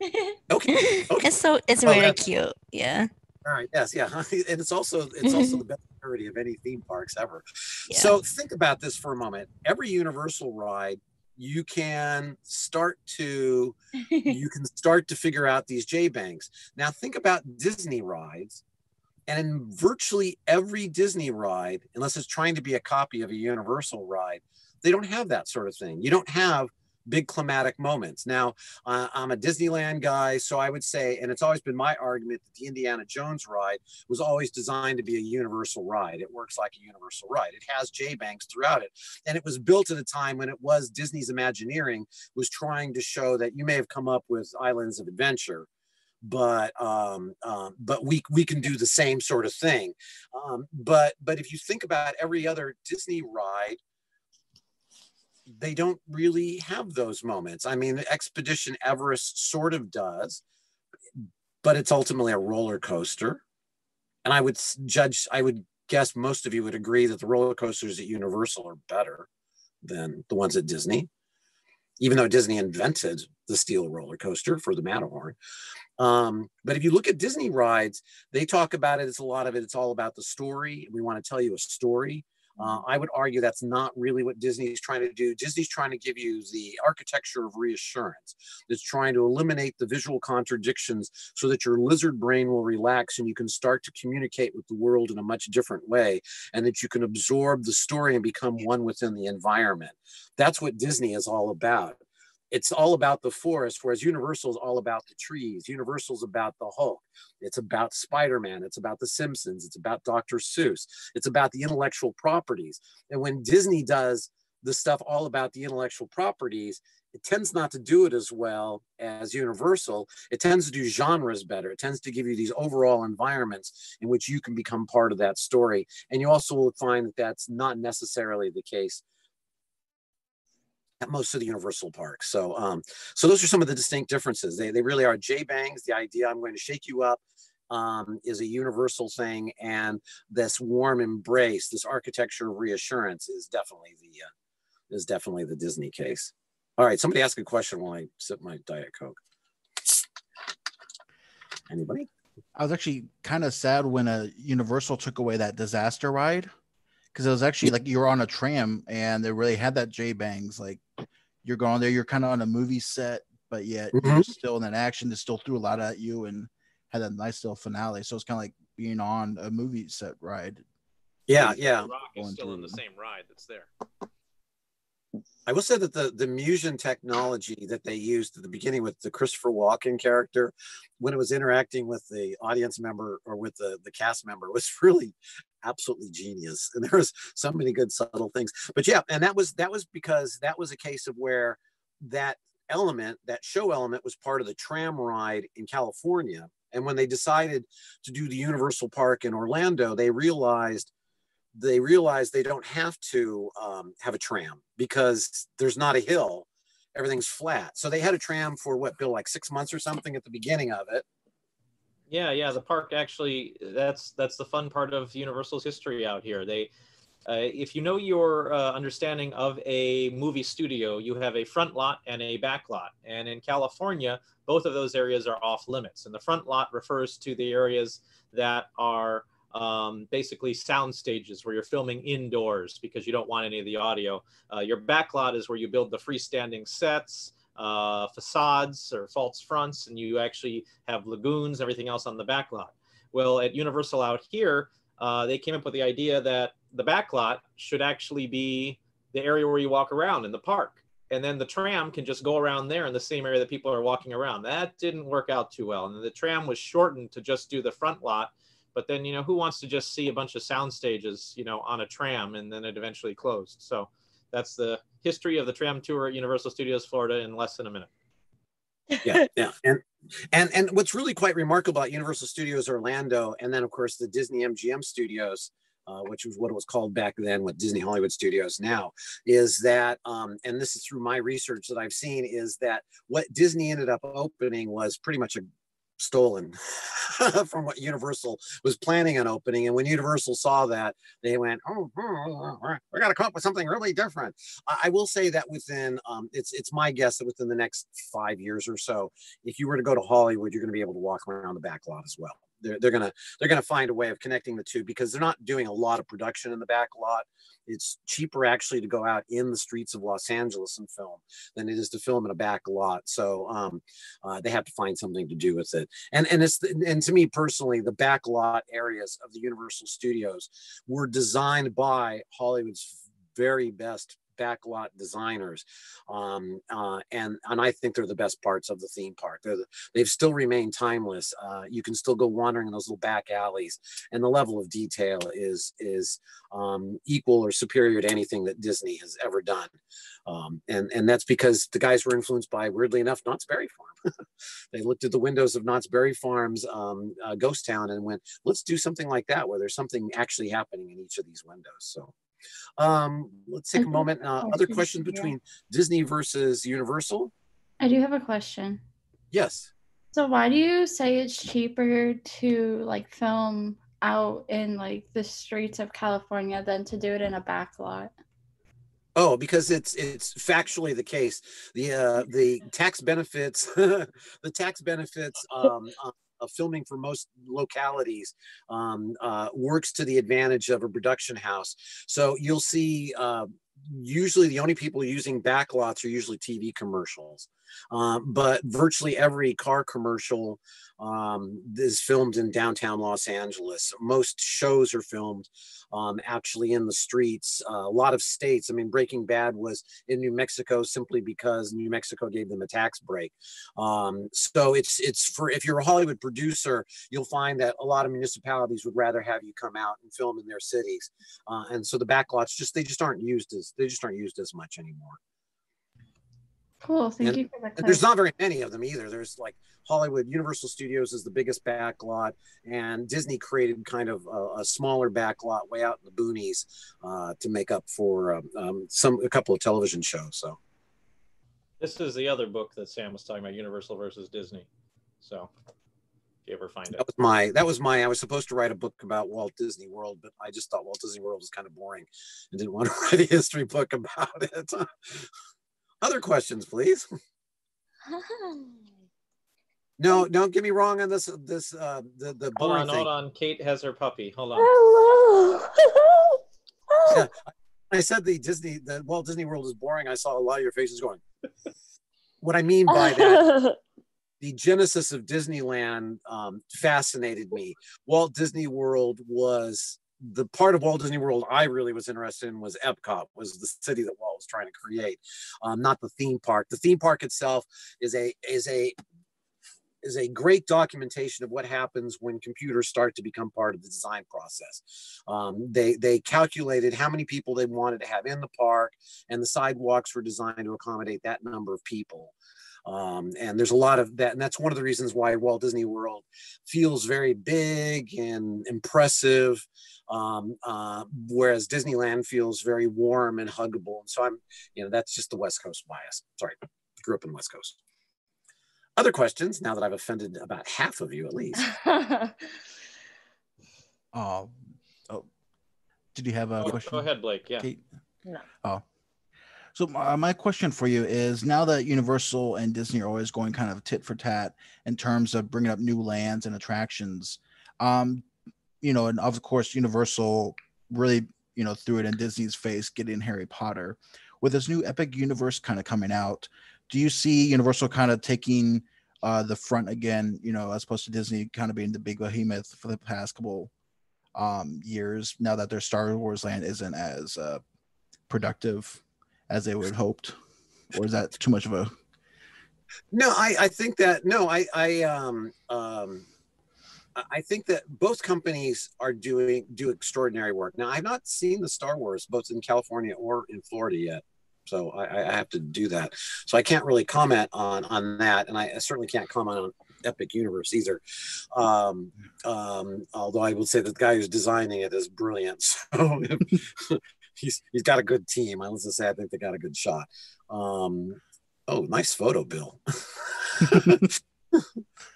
[laughs] Okay. Okay. It's so it's Oh, really cute. Yeah. All right. Yes. Yeah. And it's also it's [laughs] also the best security of any theme parks ever. Yeah. So think about this for a moment. Every Universal ride, you can start to [laughs] you can start to figure out these Jaybangs. Now think about Disney rides, and in virtually every Disney ride, unless it's trying to be a copy of a Universal ride, they don't have that sort of thing. You don't have big climatic moments. Now, uh, I'm a Disneyland guy, so I would say, and it's always been my argument that the Indiana Jones ride was always designed to be a universal ride. It works like a universal ride. It has Jaybangs throughout it, and it was built at a time when it was Disney's Imagineering was trying to show that you may have come up with Islands of Adventure, but um, um, but we we can do the same sort of thing. Um, but but if you think about every other Disney ride. They don't really have those moments. I mean, the Expedition Everest sort of does, but it's ultimately a roller coaster. And I would judge, I would guess most of you would agree that the roller coasters at Universal are better than the ones at Disney, even though Disney invented the steel roller coaster for the Matterhorn. Um, but if you look at Disney rides, they talk about it. It's a lot of it. It's all about the story. We want to tell you a story. Uh, I would argue that's not really what Disney is trying to do. Disney's trying to give you the architecture of reassurance. It's trying to eliminate the visual contradictions so that your lizard brain will relax and you can start to communicate with the world in a much different way and that you can absorb the story and become one within the environment. That's what Disney is all about. It's all about the forest, whereas Universal is all about the trees. Universal's about the Hulk. It's about Spider-Man. It's about the Simpsons. It's about Dr. Seuss. It's about the intellectual properties. And when Disney does the stuff all about the intellectual properties, it tends not to do it as well as Universal. It tends to do genres better. It tends to give you these overall environments in which you can become part of that story. And you also will find that that's not necessarily the case at most of the Universal parks. So, um, so those are some of the distinct differences. They, they really are Jaybangs. The idea I'm going to shake you up. um, is a universal thing, and this warm embrace, this architecture of reassurance, is definitely the uh, is definitely the Disney case. All right, somebody ask a question while I sip my diet coke. Anybody? I was actually kind of sad when a Universal took away that disaster ride because it was actually like you're on a tram and they really had that Jaybangs. Like you're going there, you're kind of on a movie set, but yet you're Mhm. still in that action. They still threw a lot at you and had a nice little finale. So it's kind of like being on a movie set ride. Yeah, yeah. The Rock is Going still in the same ride that's there. I will say that the the Musion technology that they used at the beginning with the Christopher Walken character, when it was interacting with the audience member or with the the cast member, was [laughs] really absolutely genius. And [laughs] there was so many good subtle things. But yeah, and that was that was because that was a case of where that element, that show element, was part of the tram ride in California. And when they decided to do the Universal Park in Orlando, they realized they realized they don't have to um, have a tram because there's not a hill everything's flat so they had a tram for what bill like six months or something at the beginning of it Yeah, yeah. The park actually that's that's the fun part of Universal's history out here. They uh, if you know your uh, understanding of a movie studio, you have a front lot and a back lot. And in California, both of those areas are off limits. And the front lot refers to the areas that are um, basically sound stages where you're filming indoors because you don't want any of the audio. Uh, your back lot is where you build the freestanding sets, uh, facades or false fronts, and you actually have lagoons, everything else on the back lot. Well, at Universal out here, uh, they came up with the idea that the back lot should actually be the area where you walk around in the park. And then the tram can just go around there in the same area that people are walking around. That didn't work out too well. And the tram was shortened to just do the front lot. But then, you know, who wants to just see a bunch of sound stages, you know, on a tram and then it eventually closed? So that's the history of the tram tour at Universal Studios Florida in less than a minute. yeah yeah and and and what's really quite remarkable about universal studios orlando and then of course the disney mgm studios uh, which was what it was called back then with disney hollywood studios now is that um, and this is through my research that i've seen is that what disney ended up opening was pretty much a stolen [laughs] from what universal was planning on opening and when universal saw that they went oh hmm, we got to come up with something really different. I, I will say that within um, it's it's my guess that within the next five years or so if you were to go to hollywood you're going to be able to walk around the back lot as well they're, they're gonna they're gonna find a way of connecting the two because they're not doing a lot of production in the back lot. It's cheaper actually to go out in the streets of los angeles and film than it is to film in a back lot. So um, uh, they have to find something to do with it. And and it's and to me personally the back lot areas of the universal studios were designed by hollywood's very best backlot designers um, uh, and and i think they're the best parts of the theme park. They're the, they've still remained timeless. Uh, you can still go wandering in those little back alleys and the level of detail is is um, equal or superior to anything that disney has ever done. Um, and and that's because the guys were influenced by weirdly enough knott's berry farm. [laughs] They looked at the windows of knott's berry farm's um, uh, ghost town and went let's do something like that where there's something actually happening in each of these windows so um, let's take a moment. Uh, other questions between Disney versus Universal? I do have a question. Yes. So why do you say it's cheaper to like film out in like the streets of California than to do it in a back lot? Oh, because it's it's factually the case. The uh, the tax benefits, [laughs] the tax benefits um, uh, of filming for most localities um, uh, works to the advantage of a production house. So you'll see. Uh, usually, the only people using backlots are usually TV commercials, um, but virtually every car commercial um, is filmed in downtown Los Angeles. Most shows are filmed um, actually in the streets. Uh, a lot of states, I mean, Breaking Bad was in New Mexico simply because New Mexico gave them a tax break. Um, so it's it's for if you're a Hollywood producer, you'll find that a lot of municipalities would rather have you come out and film in their cities, uh, and so the backlots just they just aren't used as they just aren't used as much anymore. Cool. Thank And- you for the And there's not very many of them either. There's like Hollywood, Universal Studios is the biggest backlot, and Disney created kind of a, a smaller backlot way out in the boonies uh, to make up for um, um, some a couple of television shows. So This is the other book that Sam was talking about, Universal versus Disney. So if you ever find it. That was my that was my I was supposed to write a book about Walt Disney World, but I just thought Walt Disney World was kind of boring and didn't [laughs] want to write a history book about it. [laughs] Other questions, please. [laughs] No, don't get me wrong on this this uh the the Hold boring on, thing. hold on. Kate has her puppy. Hold on. Hello. Yeah, I said the Disney the Walt Disney World is boring. I saw a lot of your faces going. What I mean by that the genesis of Disneyland um, fascinated me. Walt Disney World was the part of Walt Disney World I really was interested in was Epcot, was the city that Walt was trying to create, um, not the theme park. The theme park itself is a is a is a great documentation of what happens when computers start to become part of the design process. Um, they they calculated how many people they wanted to have in the park, and the sidewalks were designed to accommodate that number of people. Um, and there's a lot of that, and that's one of the reasons why Walt Disney World feels very big and impressive, um, uh, whereas Disneyland feels very warm and huggable. And so I'm, you know, that's just the West Coast bias. Sorry, grew up in the West Coast. Other questions? Now that I've offended about half of you at least. Oh, [laughs] oh, did you have a Go, question? go ahead, Blake. Yeah. Kate? No. Oh. So my, my question for you is now that Universal and Disney are always going kind of tit for tat in terms of bringing up new lands and attractions, um, you know, and of course Universal really, you know, threw it in Disney's face getting Harry Potter. With this new Epic Universe kind of coming out, do you see Universal kind of taking uh, the front again, you know, as opposed to Disney kind of being the big behemoth for the past couple um, years now that their Star Wars land isn't as uh, productive as they would have hoped, or is that too much of a? No, I, I think that no, I I um um I- think that both companies are doing do extraordinary work. Now I've not seen the Star Wars both in California or in Florida yet. So I, I have to do that. So I can't really comment on on that, and I certainly can't comment on Epic Universe either. Um, um, although I will say that the guy who's designing it is brilliant. [laughs] So [laughs] he's he's got a good team. I was to say I think they got a good shot. Um, oh, nice photo, Bill. [laughs]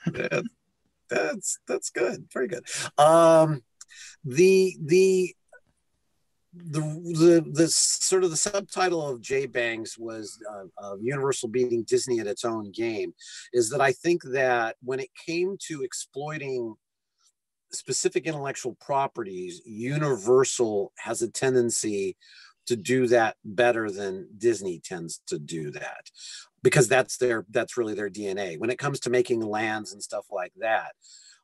That- that's that's good. Very good. Um, the the the the the sort of the subtitle of Jaybangs was uh, uh, Universal beating Disney at its own game. Is that I think that when it came to exploiting specific intellectual properties, Universal has a tendency to do that better than Disney tends to do that because that's their that's really their DNA when it comes to making lands and stuff like that.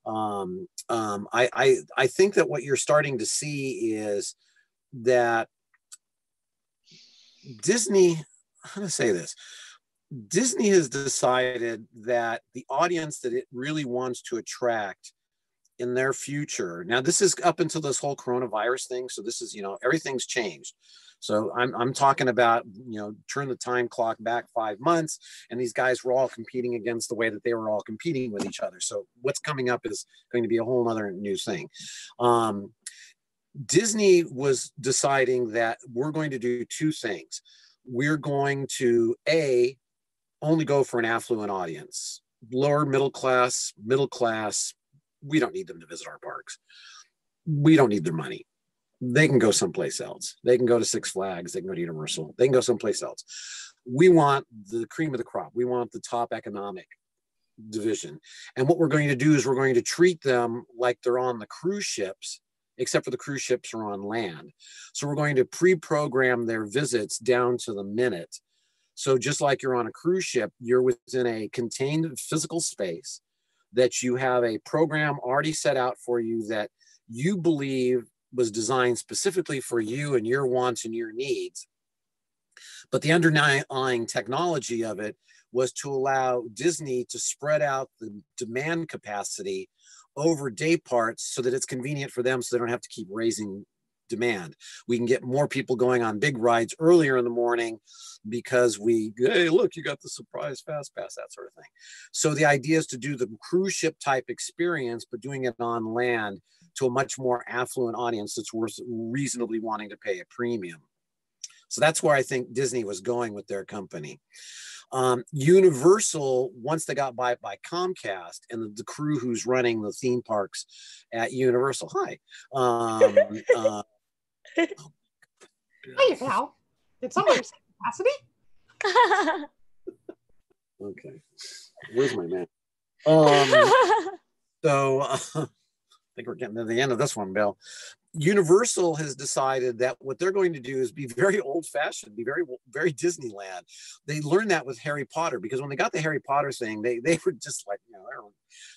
Um, um, I, I I think that what you're starting to see is that Disney, how to say this, Disney has decided that the audience that it really wants to attract in their future. Now, this is up until this whole coronavirus thing. So this is, you know, everything's changed. So I'm, I'm talking about, you know, turn the time clock back five months, and these guys were all competing against the way that they were all competing with each other. So what's coming up is going to be a whole other new thing. Um, Disney was deciding that we're going to do two things. We're going to a only go for an affluent audience, lower middle class, middle class. We don't need them to visit our parks. We don't need their money. They can go someplace else. They can go to Six Flags. They can go to Universal. They can go someplace else. We want the cream of the crop. We want the top economic division. And what we're going to do is we're going to treat them like they're on the cruise ships except for the cruise ships are on land. So we're going to pre-program their visits down to the minute. So just like you're on a cruise ship, you're within a contained physical space that you have a program already set out for you that you believe was designed specifically for you and your wants and your needs. But the underlying technology of it was to allow Disney to spread out the demand capacity over day parts so that it's convenient for them so they don't have to keep raising demand. We can get more people going on big rides earlier in the morning because we, hey, look, you got the surprise fast pass, that sort of thing. So the idea is to do the cruise ship type experience, but doing it on land to a much more affluent audience that's worth reasonably wanting to pay a premium. So that's where I think Disney was going with their company. Um, Universal, once they got bought by Comcast and the, the, crew who's running the theme parks at Universal, hi. [laughs] Um, uh, [laughs] Hiya, pal. Did somebody say capacity? [laughs] okay. Where's my man? Um, [laughs] so uh, I think we're getting to the end of this one, Bill. Universal has decided that what they're going to do is be [laughs] very old fashioned, be very, very Disneyland. They learned that with Harry Potter because when they got the Harry Potter thing, they, they were just like, you know,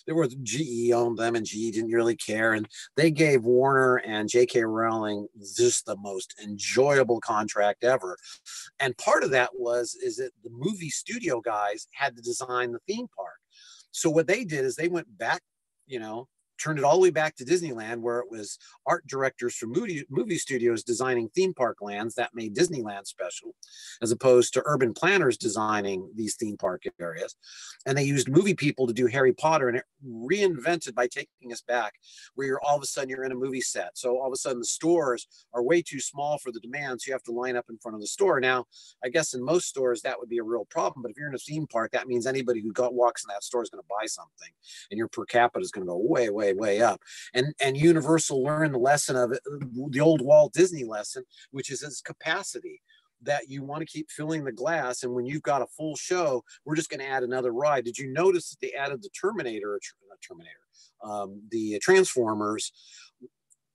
there were GE owned them and GE didn't really care. And they gave Warner and JK Rowling just the most enjoyable contract ever. And part of that was, is that the movie studio guys had to design the theme park. So what they did is they went back, you know, turned it all the way back to Disneyland, where it was art directors from movie, movie studios designing theme park lands that made Disneyland special, as opposed to urban planners designing these theme park areas. And they used movie people to do Harry Potter, and it reinvented by taking us back, where you're all of a sudden you're in a movie set. So all of a sudden the stores are way too small for the demand, so you have to line up in front of the store. Now, I guess in most stores that would be a real problem, but if you're in a theme park, that means anybody who got, walks in that store is going to buy something, and your per capita is going to go way, way way way up. And and universal learned the lesson of it the old walt disney lesson which is its capacity that you want to keep filling the glass. And when you've got a full show we're just going to add another ride. Did you notice that they added the terminator terminator um, the transformers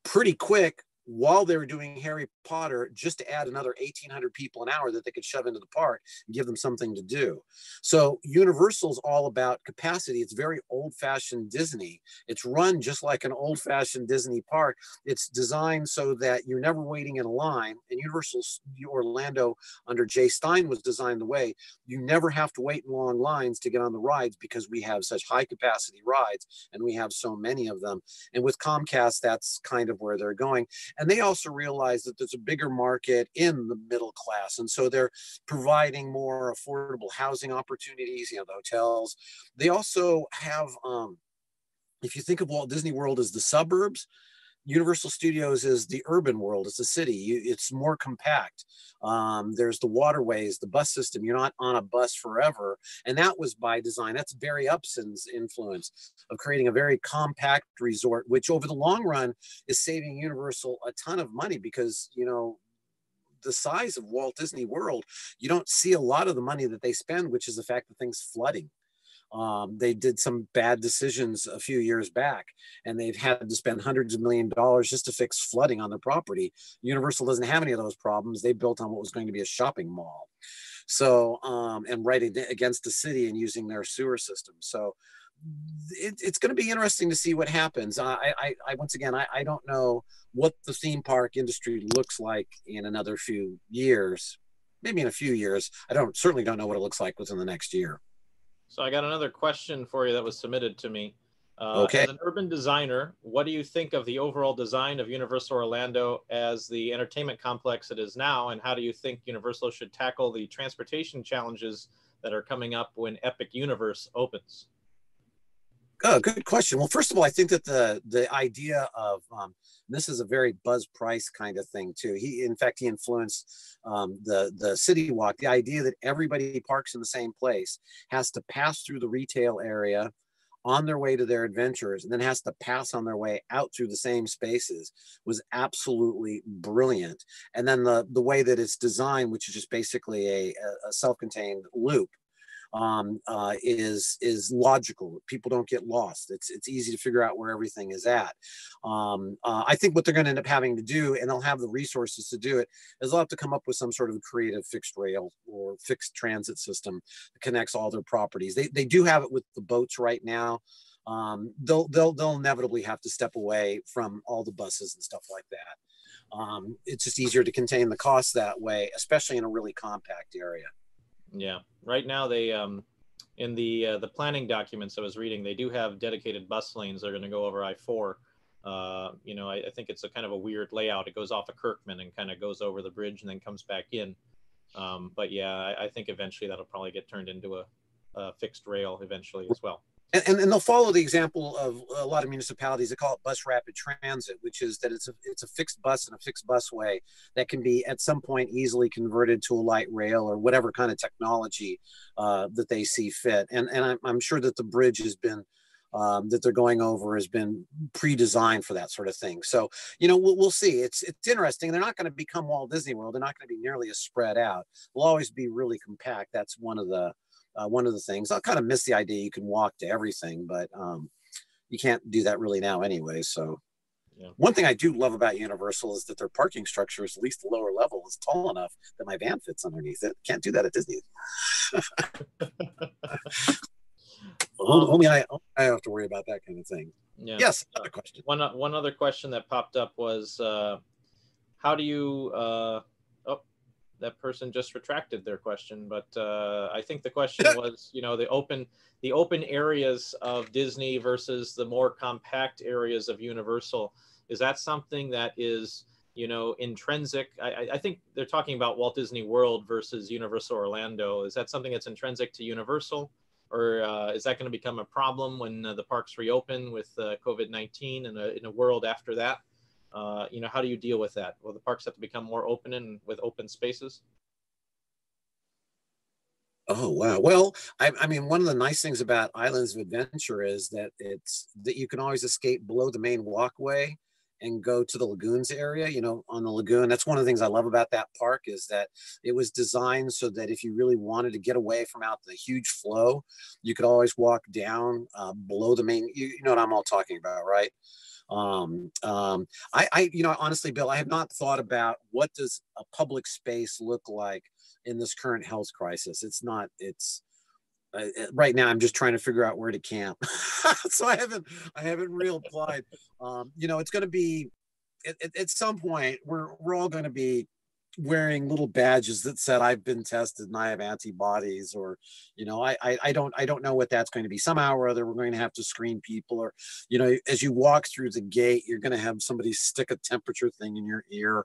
pretty quick while they were doing Harry Potter just to add another 1,800 people an hour that they could shove into the park and give them something to do. So Universal's all about capacity. It's very old-fashioned Disney. It's run just like an old-fashioned Disney park. It's designed so that you're never waiting in a line. And Universal Orlando under Jay Stein was designed the way you never have to wait in long lines to get on the rides because we have such high capacity rides and we have so many of them. And with Comcast, that's kind of where they're going. And they also realize that there's a bigger market in the middle class. And so they're providing more affordable housing opportunities, you know, the hotels. They also have, um, if you think of Walt Disney World as the suburbs, Universal Studios is the urban world. It's a city. You, it's more compact. Um, there's the waterways, the bus system. You're not on a bus forever, and that was by design. That's Barry Upson's influence of creating a very compact resort, which over the long run is saving Universal a ton of money because you know the size of Walt Disney World, you don't see a lot of the money that they spend, which is the fact that things flooding. Um, they did some bad decisions a few years back, and they've had to spend hundreds of million dollars just to fix flooding on their property. Universal doesn't have any of those problems. They built on what was going to be a shopping mall. So, um, and right against the city and using their sewer system. So, it, it's going to be interesting to see what happens. I, I, I once again, I, I don't know what the theme park industry looks like in another few years. Maybe in a few years. I don't certainly don't know what it looks like within the next year. So I got another question for you that was submitted to me. Uh, okay. As an urban designer, what do you think of the overall design of Universal Orlando as the entertainment complex it is now? And how do you think Universal should tackle the transportation challenges that are coming up when Epic Universe opens? Oh, good question. Well, first of all, I think that the the idea of um, this is a very Buzz Price kind of thing too. He, in fact, he influenced um, the the City Walk. The idea that everybody parks in the same place has to pass through the retail area on their way to their adventures and then has to pass on their way out through the same spaces was absolutely brilliant. And then the the way that it's designed, which is just basically a, a self-contained loop um, uh, is is logical. People don't get lost. It's it's easy to figure out where everything is at. Um, uh, I think what they're going to end up having to do, and they'll have the resources to do it, is they'll have to come up with some sort of creative fixed rail or fixed transit system that connects all their properties. They they do have it with the boats right now. Um, they'll they'll they'll inevitably have to step away from all the buses and stuff like that. Um, it's just easier to contain the costs that way, especially in a really compact area. Yeah, right now they um, in the uh, the planning documents I was reading, they do have dedicated bus lanes. They're going to go over I four. Uh, you know, I, I, think it's a kind of a weird layout. It goes off of Kirkman and kind of goes over the bridge and then comes back in. Um, but yeah, I, I, think eventually that'll probably get turned into a, a, fixed rail eventually as well. And, and, and they'll follow the example of a lot of municipalities that call it bus rapid transit, which is that it's a it's a fixed bus and a fixed busway that can be at some point easily converted to a light rail or whatever kind of technology uh, that they see fit. And and I'm, I'm sure that the bridge has been um, that they're going over has been pre-designed for that sort of thing. So you know we'll, we'll see. It's it's interesting. They're not going to become Walt Disney World. They're not going to be nearly as spread out. They'll always be really compact. That's one of the uh, one of the things. I'll kind of miss the idea you can walk to everything, but um, you can't do that really now anyway. So Yeah. one thing I do love about Universal is that their parking structure is at least the lower level is tall enough that my van fits underneath it. Can't do that at Disney. [laughs] Only- only I, only I have to worry about that kind of thing. Yeah. Yes, another question. One one other question that popped up was, uh, how do you? Uh, that person just retracted their question, but uh, I think the question [laughs] was, you know, the open the open areas of Disney versus the more compact areas of Universal. Is that something that is you know intrinsic? I, I- think they're talking about Walt Disney World versus Universal Orlando. Is that something that's intrinsic to Universal? or uh, is that going to become a problem when uh, the parks reopen with uh, COVID nineteen and in a world after that? Uh, you know, how do you deal with that? Will the parks have to become more open and with open spaces? Oh wow! Well, I, I mean, one of the nice things about Islands of Adventure is that it's that you can always escape below the main walkway and go to the lagoons area. You know, on the lagoon. That's one of the things I love about that park is that it was designed so that if you really wanted to get away from out the huge flow, you could always walk down uh, below the main. You, you know what I'm all talking about, right? Um um I, I you know honestly bill i have not thought about what does a public space look like in this current health crisis? It's not it's uh, uh, right now i'm just trying to figure out where to camp. [laughs] So i haven't i haven't real applied. Um you know it's going to be at, at, at some point we're we're all going to be wearing little badges that said I've been tested and I have antibodies or you know I, I I don't I don't know what that's going to be. Somehow or other we're going to have to screen people or you know as you walk through the gate you're going to have somebody stick a temperature thing in your ear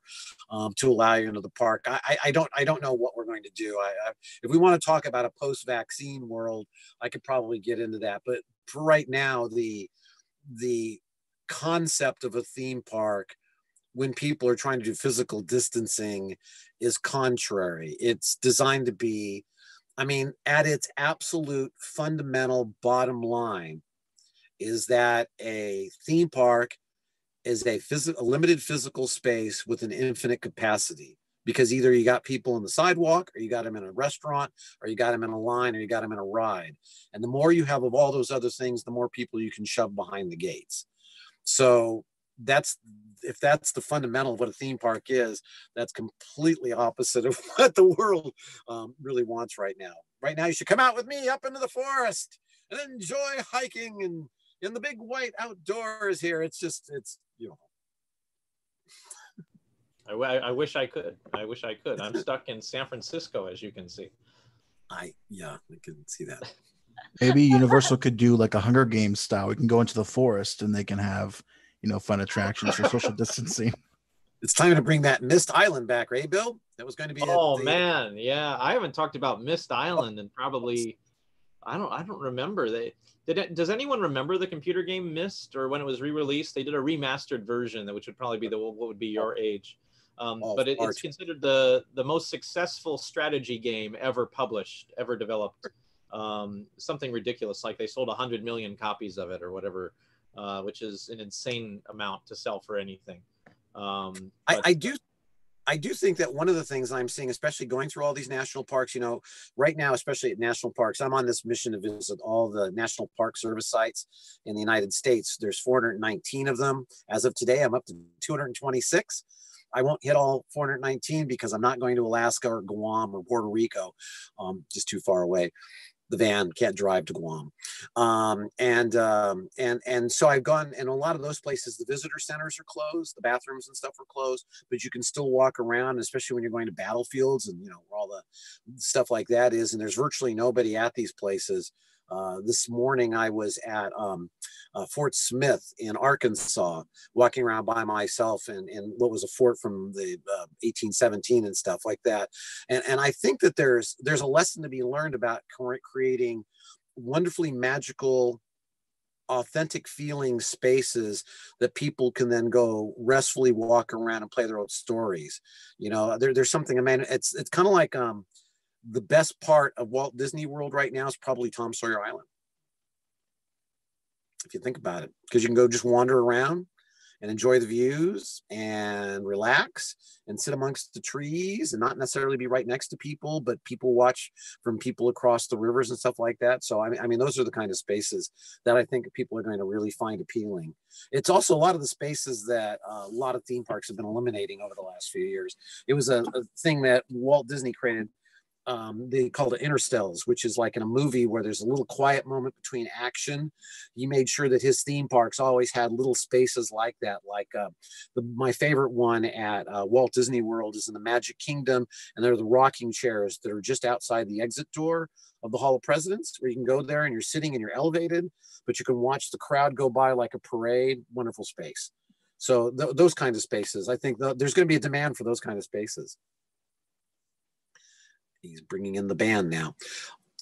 um, to allow you into the park. I, I don't I don't know what we're going to do. I, I if we want to talk about a post-vaccine world I could probably get into that. But for right now the the concept of a theme park when people are trying to do physical distancing is contrary. It's designed to be, I mean, at its absolute fundamental bottom line, is that a theme park is a, phys- a limited physical space with an infinite capacity. Because either you got people on the sidewalk, or you got them in a restaurant, or you got them in a line, or you got them in a ride. And the more you have of all those other things, the more people you can shove behind the gates. So that's if that's the fundamental of what a theme park is that's completely opposite of [laughs] what the world um, really wants right now right now you should come out with me up into the forest and enjoy hiking and in the big white outdoors here it's just it's you know I, w- I wish I could. I wish I could. I'm stuck in San Francisco, as you can see. i yeah i can see that Maybe Universal could do like a Hunger Games style. We can go into the forest and they can have, you know, fun attractions for social [laughs] distancing. it's time to bring that Myst island back right bill that was going to be Oh the- man, yeah. I haven't talked about Myst Island and probably I don't I don't remember. They did it, does anyone remember the computer game Myst or when it was re-released? They did a remastered version that which would probably be the what would be your age. Um, Oh, but it, it's considered the the most successful strategy game ever published, ever developed. Um, something ridiculous, like they sold 100 million copies of it or whatever, uh, which is an insane amount to sell for anything. Um, I, I do I do think that one of the things I'm seeing, especially going through all these national parks, you know, right now, especially at national parks, I'm on this mission to visit all the national park service sites in the United States. There's 419 of them. As of today, I'm up to 226. I won't hit all 419 because I'm not going to Alaska or Guam or Puerto Rico, um, just too far away. The van can't drive to Guam, um, and um, and and so I've gone. And a lot of those places, the visitor centers are closed, the bathrooms and stuff are closed, but you can still walk around, especially when you're going to battlefields and you know where all the stuff like that is. And there's virtually nobody at these places. Uh, this morning I was at um, uh, Fort Smith in Arkansas, walking around by myself in, in what was a fort from the uh, 1817 and stuff like that. And, and I think that there's there's a lesson to be learned about creating wonderfully magical authentic feeling spaces that people can then go restfully walk around and play their own stories. You know, there, there's something. I mean, it's it's kind of like um, the best part of Walt Disney World right now is probably Tom Sawyer Island. If you think about it, because you can go just wander around and enjoy the views and relax and sit amongst the trees and not necessarily be right next to people, but people watch from people across the rivers and stuff like that. So I mean, I mean, those are the kind of spaces that I think people are going to really find appealing. It's also a lot of the spaces that uh, a lot of theme parks have been eliminating over the last few years. It was a, a thing that Walt Disney created um, they called it interstitials, which is like in a movie where there's a little quiet moment between action. He made sure that his theme parks always had little spaces like that. Like uh, the, my favorite one at uh, Walt Disney World is in the Magic Kingdom, and there are the rocking chairs that are just outside the exit door of the Hall of Presidents, where you can go there and you're sitting and you're elevated, but you can watch the crowd go by like a parade. Wonderful space. So th- those kinds of spaces, I think th- there's going to be a demand for those kind of spaces. He's bringing in the band now.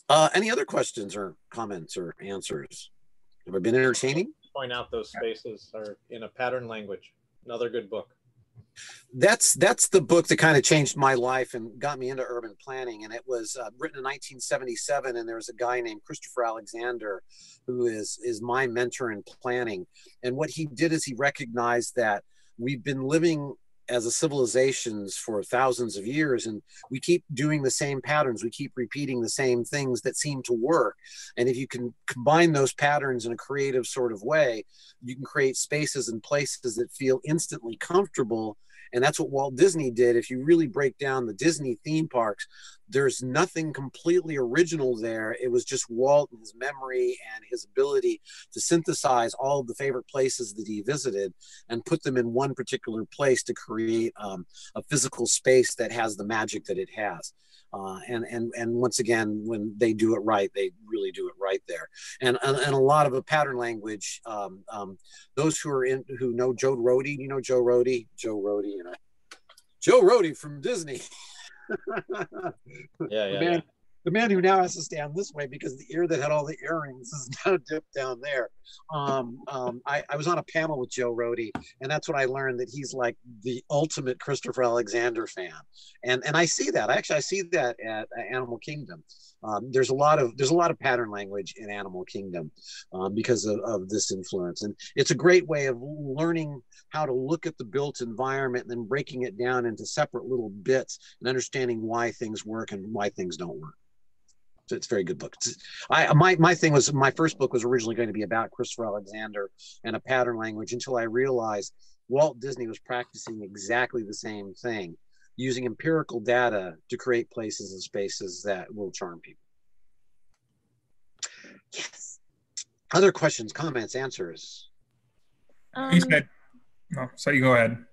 Uh, any other questions or comments or answers? Have I been entertaining? Point out those spaces are in a pattern language. Another good book. That's that's the book that kind of changed my life and got me into urban planning. And it was uh, written in 1977. And there was a guy named Christopher Alexander, who is is my mentor in planning. And what he did is he recognized that we've been living as a civilizations for thousands of years and we keep doing the same patterns. We keep repeating the same things that seem to work. And if you can combine those patterns in a creative sort of way you can create spaces and places that feel instantly comfortable and that's what Walt Disney did. If you really break down the Disney theme parks, there's nothing completely original there. It was just Walt and his memory and his ability to synthesize all of the favorite places that he visited and put them in one particular place to create um, a physical space that has the magic that it has. Uh, and and and once again, when they do it right, they really do it right there. And and, and a lot of a pattern language. Um, um, those who are in who know Joe Rohde, you know Joe Rohde, Joe Rohde, you know Joe Rohde from Disney. [laughs] Yeah, yeah, man, yeah. The man who now has to stand this way because the ear that had all the earrings is [laughs] now dipped down there. Um, um, I, I was on a panel with Joe Rohde, and that's what I learned that he's like the ultimate Christopher Alexander fan, and and I see that. Actually, I see that at Animal Kingdom. Um, there's a lot of there's a lot of pattern language in Animal Kingdom um, because of, of this influence, and it's a great way of learning how to look at the built environment and then breaking it down into separate little bits and understanding why things work and why things don't work. So it's a very good book. It's- I my my thing was my first book was originally going to be about Christopher Alexander and a pattern language until I realized Walt Disney was practicing exactly the same thing, using empirical data to create places and spaces that will charm people. Yes. Other questions, comments, answers? He Um, said, no, so you go ahead.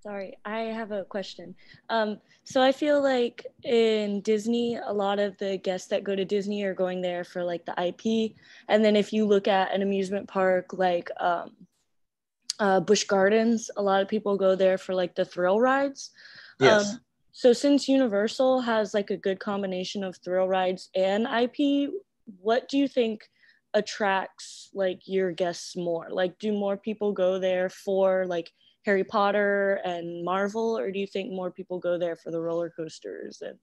Sorry, I have a question. Um, so I feel like in Disney, a lot of the guests that go to Disney are going there for like the IP. And then if you look at an amusement park like um, uh, Busch Gardens, a lot of people go there for like the thrill rides. Yes. Um, so since Universal has like a good combination of thrill rides and IP, what do you think attracts like your guests more? Like, do more people go there for like Harry Potter and Marvel, or do you think more people go there for the roller coasters and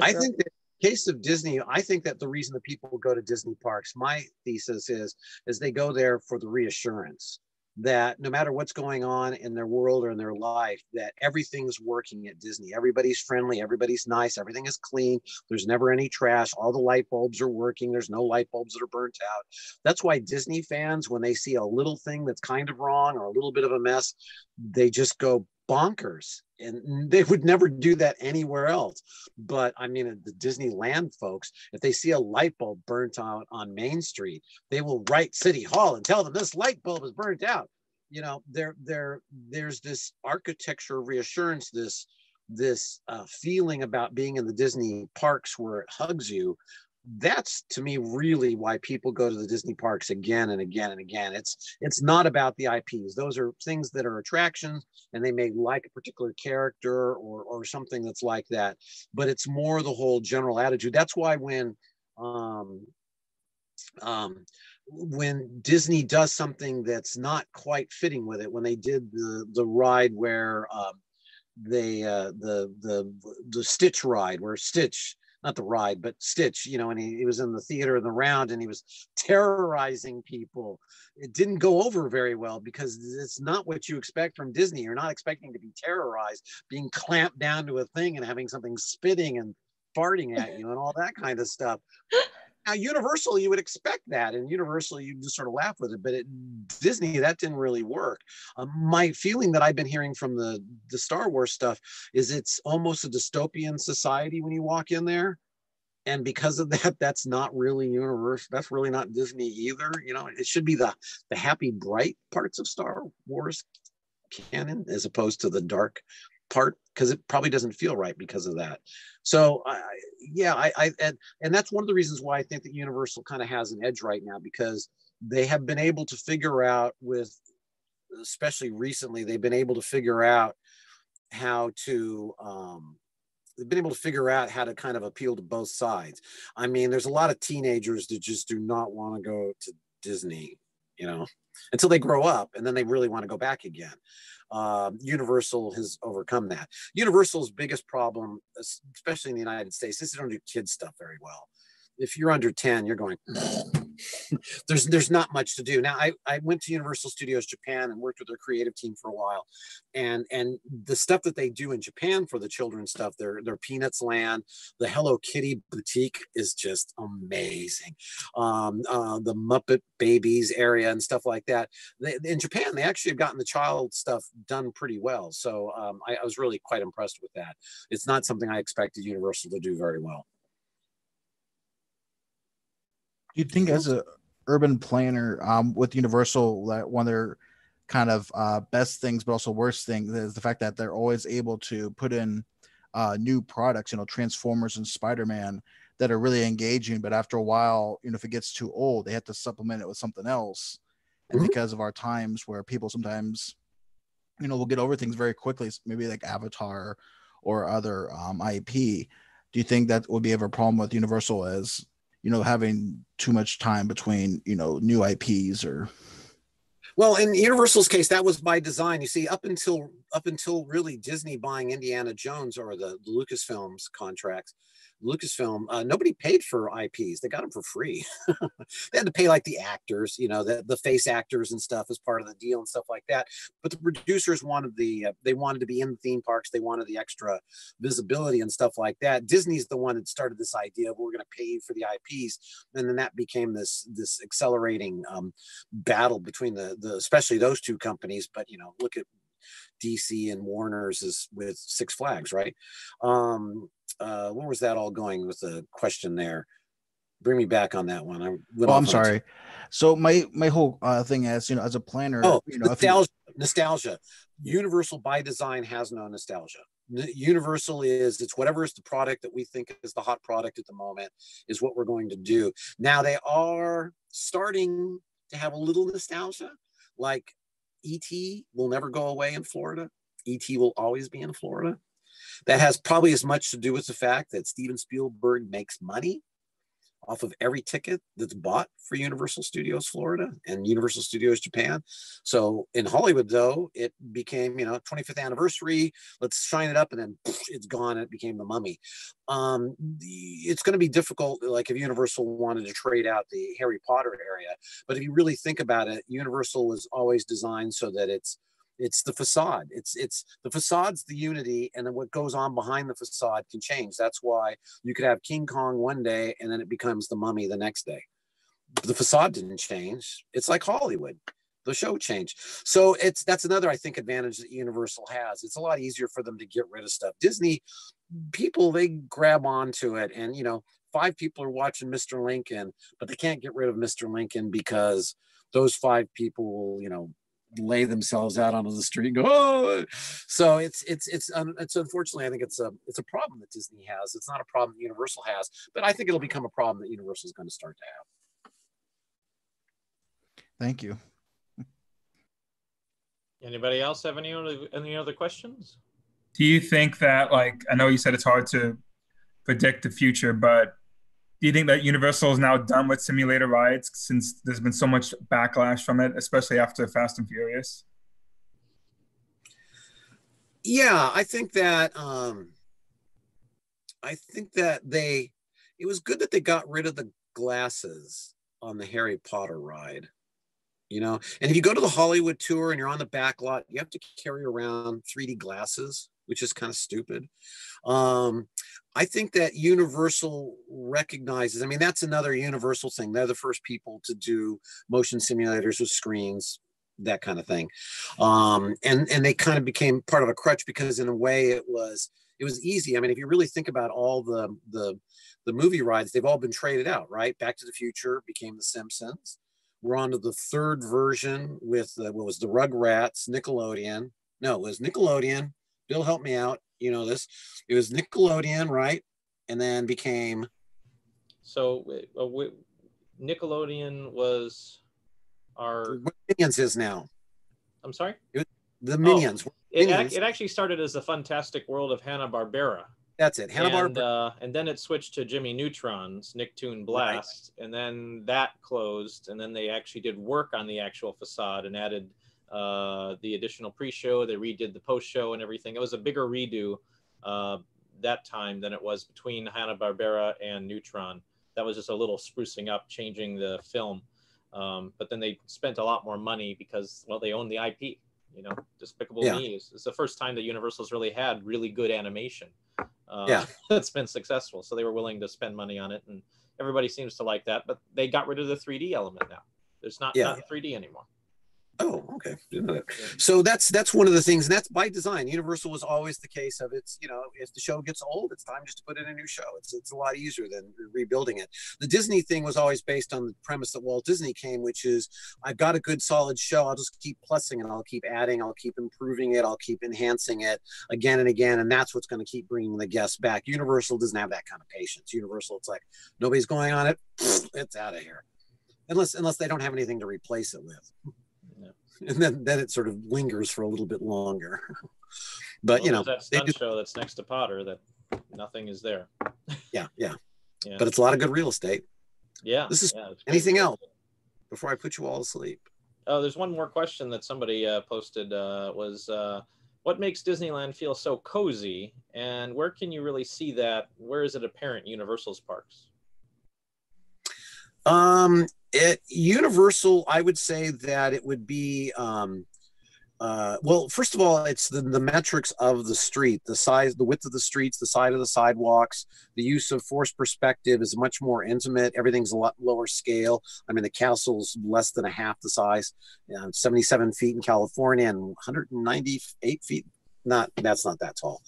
I think that case of Disney, I think that the reason that people go to Disney parks, my thesis is, is they go there for the reassurance that no matter what's going on in their world or in their life, that everything's working at Disney. Everybody's friendly, everybody's nice, everything is clean. There's never any trash. All the light bulbs are working. There's no light bulbs that are burnt out. That's why Disney fans, when they see a little thing that's kind of wrong or a little bit of a mess, they just go bonkers and they would never do that anywhere else. But i mean the disneyland folks if they see a light bulb burnt out on main street they will write city hall and tell them this light bulb is burnt out. You know there there there's this architecture reassurance this this uh, feeling about being in the disney parks where it hugs you that's to me really why people go to the Disney parks again and again and again. It's it's not about the IPs. Those are things that are attractions and they may like a particular character or or something that's like that. But it's more the whole general attitude. That's why when um um, when Disney does something that's not quite fitting with it, when they did the the ride where um, they uh, the the the Stitch ride where Stitch not the ride, but Stitch, you know, and he, he was in the theater in the round and he was [laughs] terrorizing people. It didn't go over very well because it's not what you expect from Disney. You're not expecting to be terrorized, being clamped down to a thing and having something spitting and farting at you and all that kind of stuff. [laughs] Now, Universal, you would expect that, and Universal, you just sort of laugh with it. But at Disney, that didn't really work. Um, my feeling that I've been hearing from the the Star Wars stuff is it's almost a dystopian society when you walk in there, and because of [laughs] that, that's not really Universal. That's really not Disney either. You know, it should be the the happy, bright parts of Star Wars canon as opposed to the dark part because it probably doesn't feel right because of that. So I, yeah, I, I and, and that's one of the reasons why I think that Universal kind of has an edge right now because they have been able to figure out with, especially recently, they've been able to figure out how to. Um, they've been able to figure out how to kind of appeal to both sides. I mean, there's a lot of teenagers that just do not want to go to Disney, you know, until they grow up and then they really want to go back again. Um, Universal has overcome that. Universal's biggest problem, especially in the United States, is they don't do kids stuff very well. If you're under 10, you're going, [laughs] there's there's not much to do. Now I, I went to Universal Studios Japan and worked with their creative team for a while. And and the stuff that they do in Japan for the children stuff, their their Peanuts Land, the Hello Kitty boutique is just amazing. Um, uh, the Muppet Babies area and stuff like that. They, in Japan, they actually have gotten the child stuff done pretty well. So um, I, I was really quite impressed with that. It's not something I expected Universal to do very well. Do you think as a urban planner um, with Universal that one of their kind of uh, best things, but also worst things is the fact that they're always able to put in uh, new products, you know, Transformers and Spider Man that are really engaging. But after a while, you know, if it gets too old, they have to supplement it with something else. And mm-hmm. because of our times where people sometimes, you know, will get over things very quickly, maybe like Avatar or other um, IP. Do you think that would be ever a problem with Universal as you know having too much time between you know new ips or well in universal's case that was by design. You see up until up until really disney buying indiana jones or the, the lucasfilms contracts Lucasfilm, uh, nobody paid for IPs. They got them for free. [laughs] they had to pay like the actors, you know, the, the face actors and stuff as part of the deal and stuff like that. But the producers wanted the, uh, they wanted to be in the theme parks. They wanted the extra visibility and stuff like that. Disney's the one that started this idea of we're going to pay you for the IPs. And then that became this, this accelerating um, battle between the, the, especially those two companies. But, you know, look at DC and Warner's is with Six Flags, right? Um, uh, where was that all going with the question there? Bring me back on that one. I oh, I'm sorry. So my my whole uh, thing is, you know, as a planner, oh, you know, nostalgia, you... nostalgia. Universal by design has no nostalgia. Universal is it's whatever is the product that we think is the hot product at the moment is what we're going to do. Now they are starting to have a little nostalgia, like ET will never go away in Florida. ET will always be in Florida. That has probably as much to do with the fact that Steven Spielberg makes money off of every ticket that's bought for Universal Studios Florida and Universal Studios Japan. So in Hollywood, though, it became, you know, 25th anniversary, let's shine it up, and then poof, it's gone. And It became the mummy. Um, the, it's going to be difficult, like if Universal wanted to trade out the Harry Potter area. But if you really think about it, Universal was always designed so that it's it's the facade. It's it's the facade's the unity and then what goes on behind the facade can change. That's why you could have king kong one day and then it becomes the mummy the next day. The facade didn't change. It's like hollywood. The show changed. So it's that's another i think advantage that universal has. It's a lot easier for them to get rid of stuff. Disney people they grab onto it and you know five people are watching mr lincoln but they can't get rid of mr lincoln because those five people you know lay themselves out onto the street and go oh. So it's it's it's um, it's unfortunately i think it's a it's a problem that disney has. It's not a problem that universal has but i think it'll become a problem that universal is going to start to have. Thank you. Anybody else have any other any other questions? Do you think that like i know you said it's hard to predict the future but do you think that Universal is now done with simulator rides since there's been so much backlash from it, especially after Fast and Furious? Yeah, I think that um I think that they it was good that they got rid of the glasses on the Harry Potter ride. You know, and if you go to the Hollywood tour and you're on the back lot, you have to carry around 3D glasses, which is kind of stupid. Um, I think that Universal recognizes, I mean, that's another Universal thing. They're the first people to do motion simulators with screens, that kind of thing. Um, and, and they kind of became part of a crutch because in a way it was, it was easy. I mean, if you really think about all the, the, the movie rides, they've all been traded out, right? Back to the Future became The Simpsons. We're on to the third version with uh, what was the Rugrats, Nickelodeon. No, it was Nickelodeon. Bill, help me out. You know this. It was Nickelodeon, right? And then became. So uh, we, Nickelodeon was our. What Minions is now. I'm sorry. The Minions. Oh, it, Minions. ac- it actually started as the Fantastic World of Hanna Barbera. That's it. Hanna and, Barbera. uh, and then it switched to Jimmy Neutron's Nicktoon Blast, and then that closed, and then they actually did work on the actual facade and added uh, the additional pre-show. They redid the post-show and everything. It was a bigger redo uh, that time than it was between Hanna Barbera and Neutron. That was just a little sprucing up, changing the film. Um, but then they spent a lot more money because well, they own the IP. You know, Despicable Yeah. Me is, is the first time that Universal's really had really good animation uh, Yeah. [laughs] that's been successful. So they were willing to spend money on it, and everybody seems to like that. But they got rid of the 3D element now. There's not Yeah. not 3D anymore. Oh, okay. So that's that's one of the things, and that's by design. Universal was always the case of it's you know if the show gets old, it's time just to put in a new show. It's it's a lot easier than rebuilding it. The Disney thing was always based on the premise that Walt Disney came, which is I've got a good solid show. I'll just keep plussing it. I'll keep adding. I'll keep improving it. I'll keep enhancing it again and again, and that's what's going to keep bringing the guests back. Universal doesn't have that kind of patience. Universal, it's like nobody's going on it. It's out of here, unless unless they don't have anything to replace it with and then then it sort of lingers for a little bit longer. [laughs] but Well, you know, that do, show that's next to Potter that nothing is there. yeah, yeah. [laughs] Yeah. But it's a lot of good real estate. yeah. this is- yeah. Anything else before I put you all to sleep? Oh, there's one more question that somebody uh, posted uh, was uh, what makes Disneyland feel so cozy, and where can you really see that? Where is it apparent? Universal's parks. Um, at Universal, I would say that it would be um, uh, well, first of all, it's the, the metrics of the street, the size, the width of the streets, the side of the sidewalks, the use of forced perspective is much more intimate. Everything's a lot lower scale. I mean, the castle's less than a half the size, you know, 77 feet in California and 198 feet. Not that's not that tall.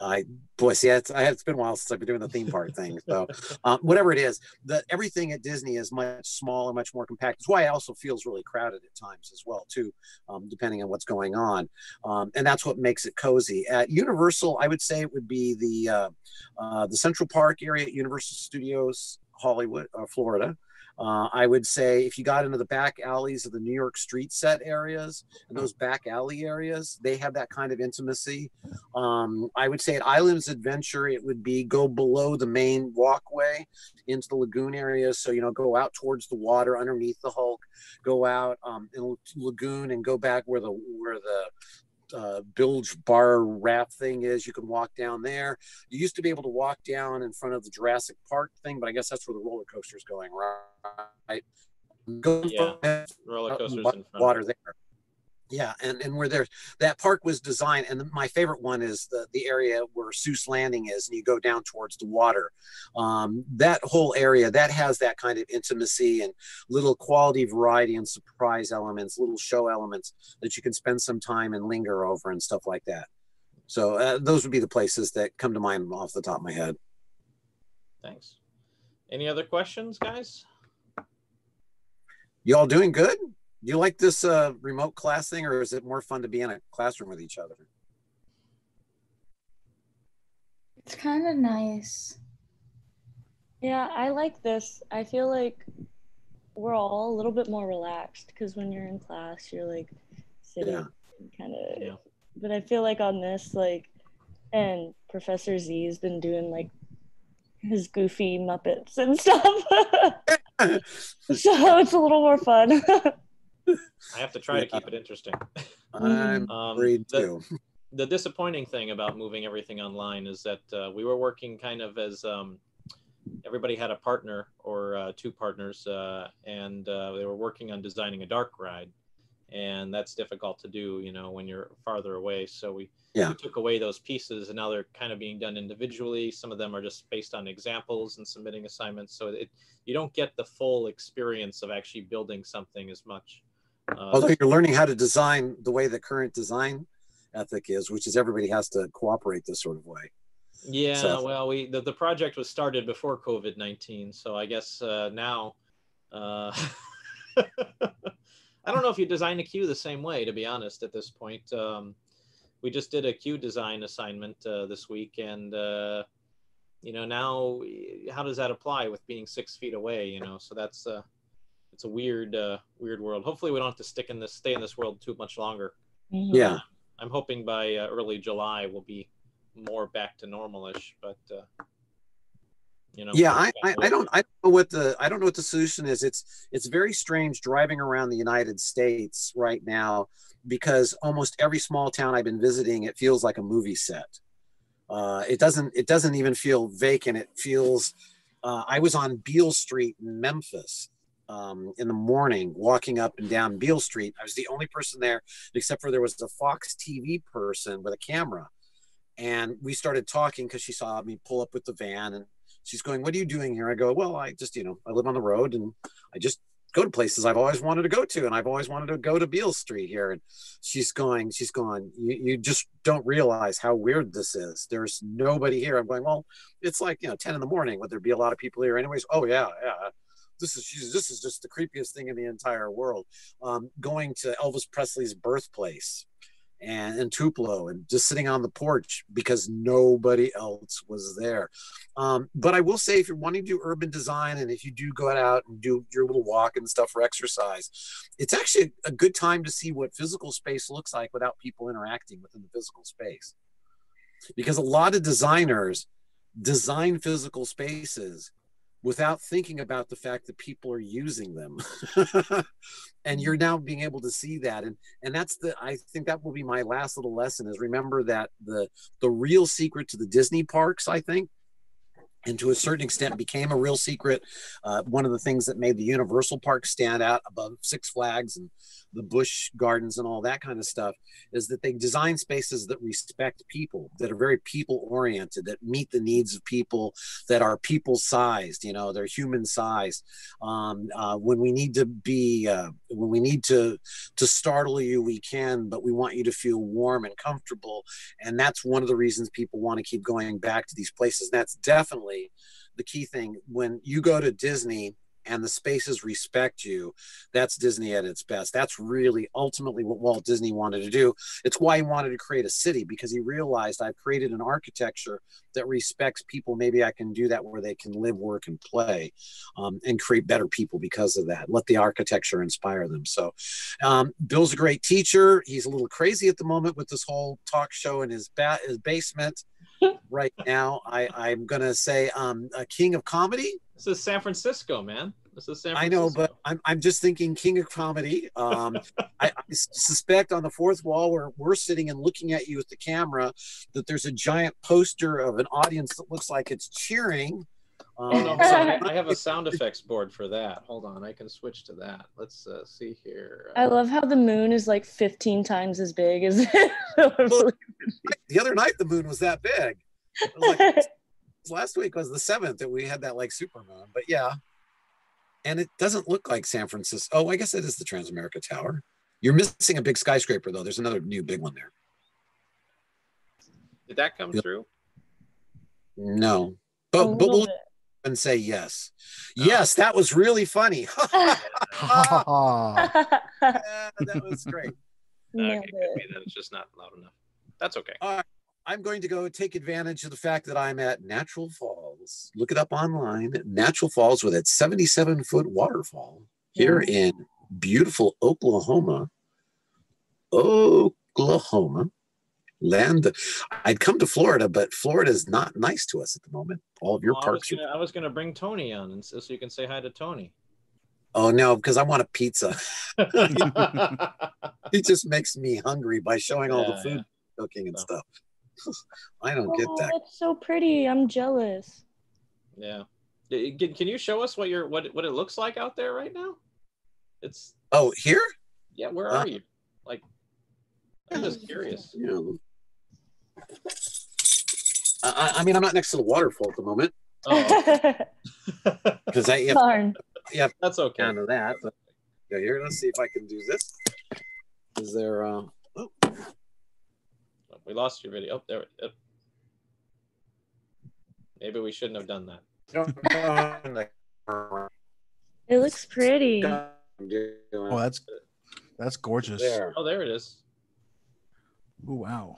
I boy, see, it's, I, it's been a while since I've been doing the theme park thing. So [laughs] um, whatever it is, the everything at Disney is much smaller, much more compact. It's why it also feels really crowded at times as well, too, um, depending on what's going on. Um, and that's what makes it cozy. At Universal, I would say it would be the uh, uh, the Central Park area at Universal Studios Hollywood, uh, Florida. Uh, I would say if you got into the back alleys of the New York street set areas and those back alley areas, they have that kind of intimacy. Um, I would say at Islands Adventure, it would be go below the main walkway into the lagoon area. So, you know, go out towards the water underneath the Hulk, go out um, in lagoon and go back where the, where the, uh, bilge bar raft thing is. You can walk down there. You used to be able to walk down in front of the Jurassic Park thing, but I guess that's where the roller coaster is going, right? Go Yeah, roller coasters in front. water there. Yeah, and and where there's that park was designed, and my favorite one is the the area where Seuss Landing is, and you go down towards the water. Um, that whole area that has that kind of intimacy and little quality variety and surprise elements, little show elements that you can spend some time and linger over and stuff like that. So uh, those would be the places that come to mind off the top of my head. Thanks. Any other questions, guys? You all doing good? Do you like this uh, remote class thing, or is it more fun to be in a classroom with each other? It's kind of nice. Yeah, I like this. I feel like we're all a little bit more relaxed because when you're in class, you're like sitting Yeah. kind of. Yeah. But I feel like on this, like, and Professor Z has been doing like his goofy Muppets and stuff. [laughs] [laughs] so it's a little more fun. [laughs] I have to try to keep it interesting. I'm Um, worried the- too. the disappointing thing about moving everything online is that uh, we were working kind of as um, everybody had a partner or uh, two partners, uh, and uh, they were working on designing a dark ride, and that's difficult to do, you know, when you're farther away. So we, Yeah. we took away those pieces, and now they're kind of being done individually. Some of them are just based on examples and submitting assignments, so it you don't get the full experience of actually building something as much. Uh, Although you're learning how to design the way the current design ethic is, which is everybody has to cooperate this sort of way. Yeah, So- well, we the, the project was started before COVID nineteen, so I guess uh, now, uh, [laughs] I don't know if you design a queue the same way. To be honest, at this point, um, we just did a queue design assignment uh, this week, and uh, you know now, how does that apply with being six feet away? You know, so that's uh, it's a weird uh, weird world. Hopefully, we don't have to stick in this stay in this world too much longer. Yeah. I'm hoping by uh, early July we'll be more back to normalish, but uh, you know. yeah I, I i don't i don't know what the i don't know what the solution is it's it's very strange driving around the united states right now because almost every small town i've been visiting it feels like a movie set uh, it doesn't it doesn't even feel vacant it feels uh, i was on beale street in memphis um, in the morning walking up and down beale street i was the only person there except for there was a fox tv person with a camera and we started talking because she saw me pull up with the van and she's going, What are you doing here? I go, Well, I just, you know, I live on the road and I just go to places I've always wanted to go to. And I've always wanted to go to Beale Street here. And she's going, She's going, You, you just don't realize how weird this is. There's nobody here. I'm going, Well, it's like, you know, 10 in the morning. Would there be a lot of people here, anyways? Oh, yeah, yeah. This is this is just the creepiest thing in the entire world. Um, going to Elvis Presley's birthplace and in Tupelo and just sitting on the porch because nobody else was there. Um, but I will say, if you're wanting to do urban design and if you do go out and do your little walk and stuff for exercise, it's actually a good time to see what physical space looks like without people interacting within the physical space. Because a lot of designers design physical spaces without thinking about the fact that people are using them. [laughs] And you're mm-hmm. now being able to see that. And and that's the i think that will be my last little lesson is remember that the the real secret to the disney parks i think and to a certain extent became a real secret. Uh, one of the things that made the universal park stand out above six flags and the Busch Gardens and all that kind of stuff is that they design spaces that respect people that are very people oriented that meet the needs of people that are people sized you know they're human sized um, uh, when we need to be uh, when we need to to startle you we can but we want you to feel warm and comfortable. And that's one of the reasons people want to keep going back to these places. And that's definitely the key thing. When you go to disney and the spaces respect you that's disney at its best. That's really ultimately what walt disney wanted to do. It's why he wanted to create a city because he realized i've created an architecture that respects people. Maybe i can do that where they can live work and play um, and create better people because of that. Let the architecture inspire them. So um, bill's a great teacher. He's a little crazy at the moment with this whole talk show in his, ba- his basement right now I, i'm gonna say um, a king of comedy This is San Francisco, man. This is San Francisco. I know, but I'm, I'm just thinking king of comedy. Um, I, I suspect on the fourth wall where we're sitting and looking at you with the camera that there's a giant poster of an audience that looks like it's cheering. Oh, no, hold. I- [laughs] I have a sound [laughs] effects board for that. Hold on, I can switch to that. Let's uh, see here. I love how the moon is like 15 times as big as [laughs] it. the other night the moon was that big. Was like, last week was the seventh that we had that like super moon. But yeah, and it doesn't look like San Francisco. Oh, I guess it is the Transamerica Tower. You're missing a big skyscraper though. There's another new big one there. Did that come Yep. through? No, but but we'll bit. And say yes. Yes, that was really funny. Ah, [laughs] [laughs] Yeah, that was great. [laughs] Okay, could be it. that it's just not loud enough. That's okay. I'm going to go take advantage of the fact that I'm at Natural Falls. Look it up online. Natural Falls with its 77 foot waterfall here in beautiful Oklahoma. Oklahoma. Land. I'd come to Florida, but Florida is not nice to us at the moment. All of your Well, parks I was, gonna, I was gonna bring Tony on and so so you can say hi to Tony. Oh no, because I want a pizza. [laughs] he just makes me hungry by showing all the Yeah, food cooking and So. stuff. [laughs] I don't get Oh, that. that's so pretty. I'm jealous. yeah. Can, can you show us what your what it- what it looks like out there right now? It's Oh, here? yeah. Where Uh, are you? Like, I'm just curious. Yeah. I, I- I mean, I'm not next to the waterfall at the moment Oh, [laughs] because I have Darn. that's okay. kind of that. But yeah, here, let's see if I can do this. Is there? Uh, oh, We lost your video. Oh, there. It, maybe we shouldn't have done that. It looks pretty. [laughs] Oh, that's that's gorgeous. there. Oh, there it is. Ooh, wow.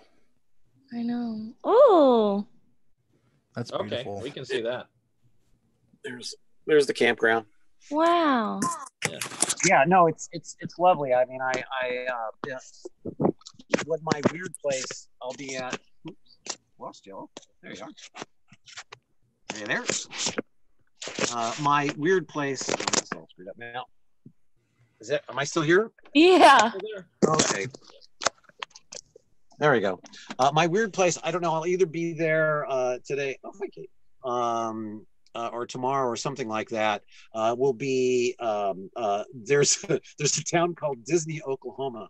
I know. Oh, That's Okay, beautiful. we can see that. There's there's the campground. wow. Yeah, yeah. no, it's it's it's lovely. I mean, I I uh, yeah. what my weird place I'll be at. Oops, lost you. There you are. Hey there. Uh, my weird place. oh, all screwed up now. Is it? Am I still here? Yeah. Okay. There we go. Uh, my weird place. I don't know. I'll either be there uh, today. Oh, thank you. Um, uh, or tomorrow, or something like that. Uh, will be um, uh, there's [laughs] there's a town called Disney, Oklahoma.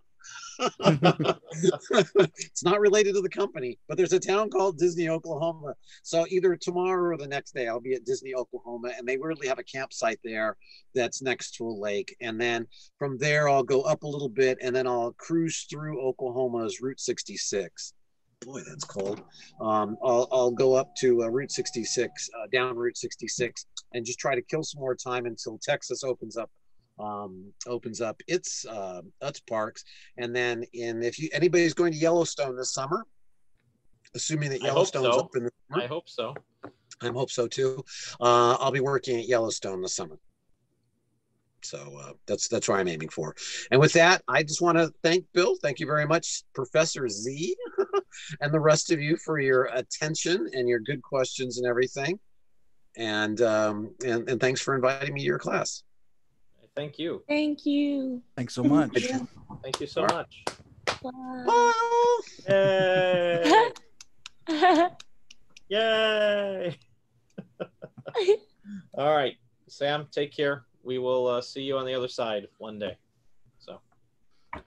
It's not related to the company, but there's a town called Disney, Oklahoma. So either tomorrow or the next day, I'll be at Disney, Oklahoma, and they weirdly have a campsite there that's next to a lake. And then from there, I'll go up a little bit, and then I'll cruise through Oklahoma's Route 66. Boy, that's cold. Um, I'll, I'll go up to uh, Route 66, uh, down Route 66, and just try to kill some more time until Texas opens up um, opens up its uh, its parks. And then in if you anybody's going to Yellowstone this summer, assuming that Yellowstone's so. open I hope so. I hope so too. Uh, I'll be working at Yellowstone this summer. So uh, that's that's where I'm aiming for. And with that, I just want to thank Bill. Thank you very much, Professor Z, [laughs] and the rest of you for your attention and your good questions and everything. And um, and, and thanks for inviting me to your class. Thank you. Thank you. Thanks so much. Thank you so much. Bye. Yay! [laughs] Yay! [laughs] All right, Sam, take care. We will uh, see you on the other side one day.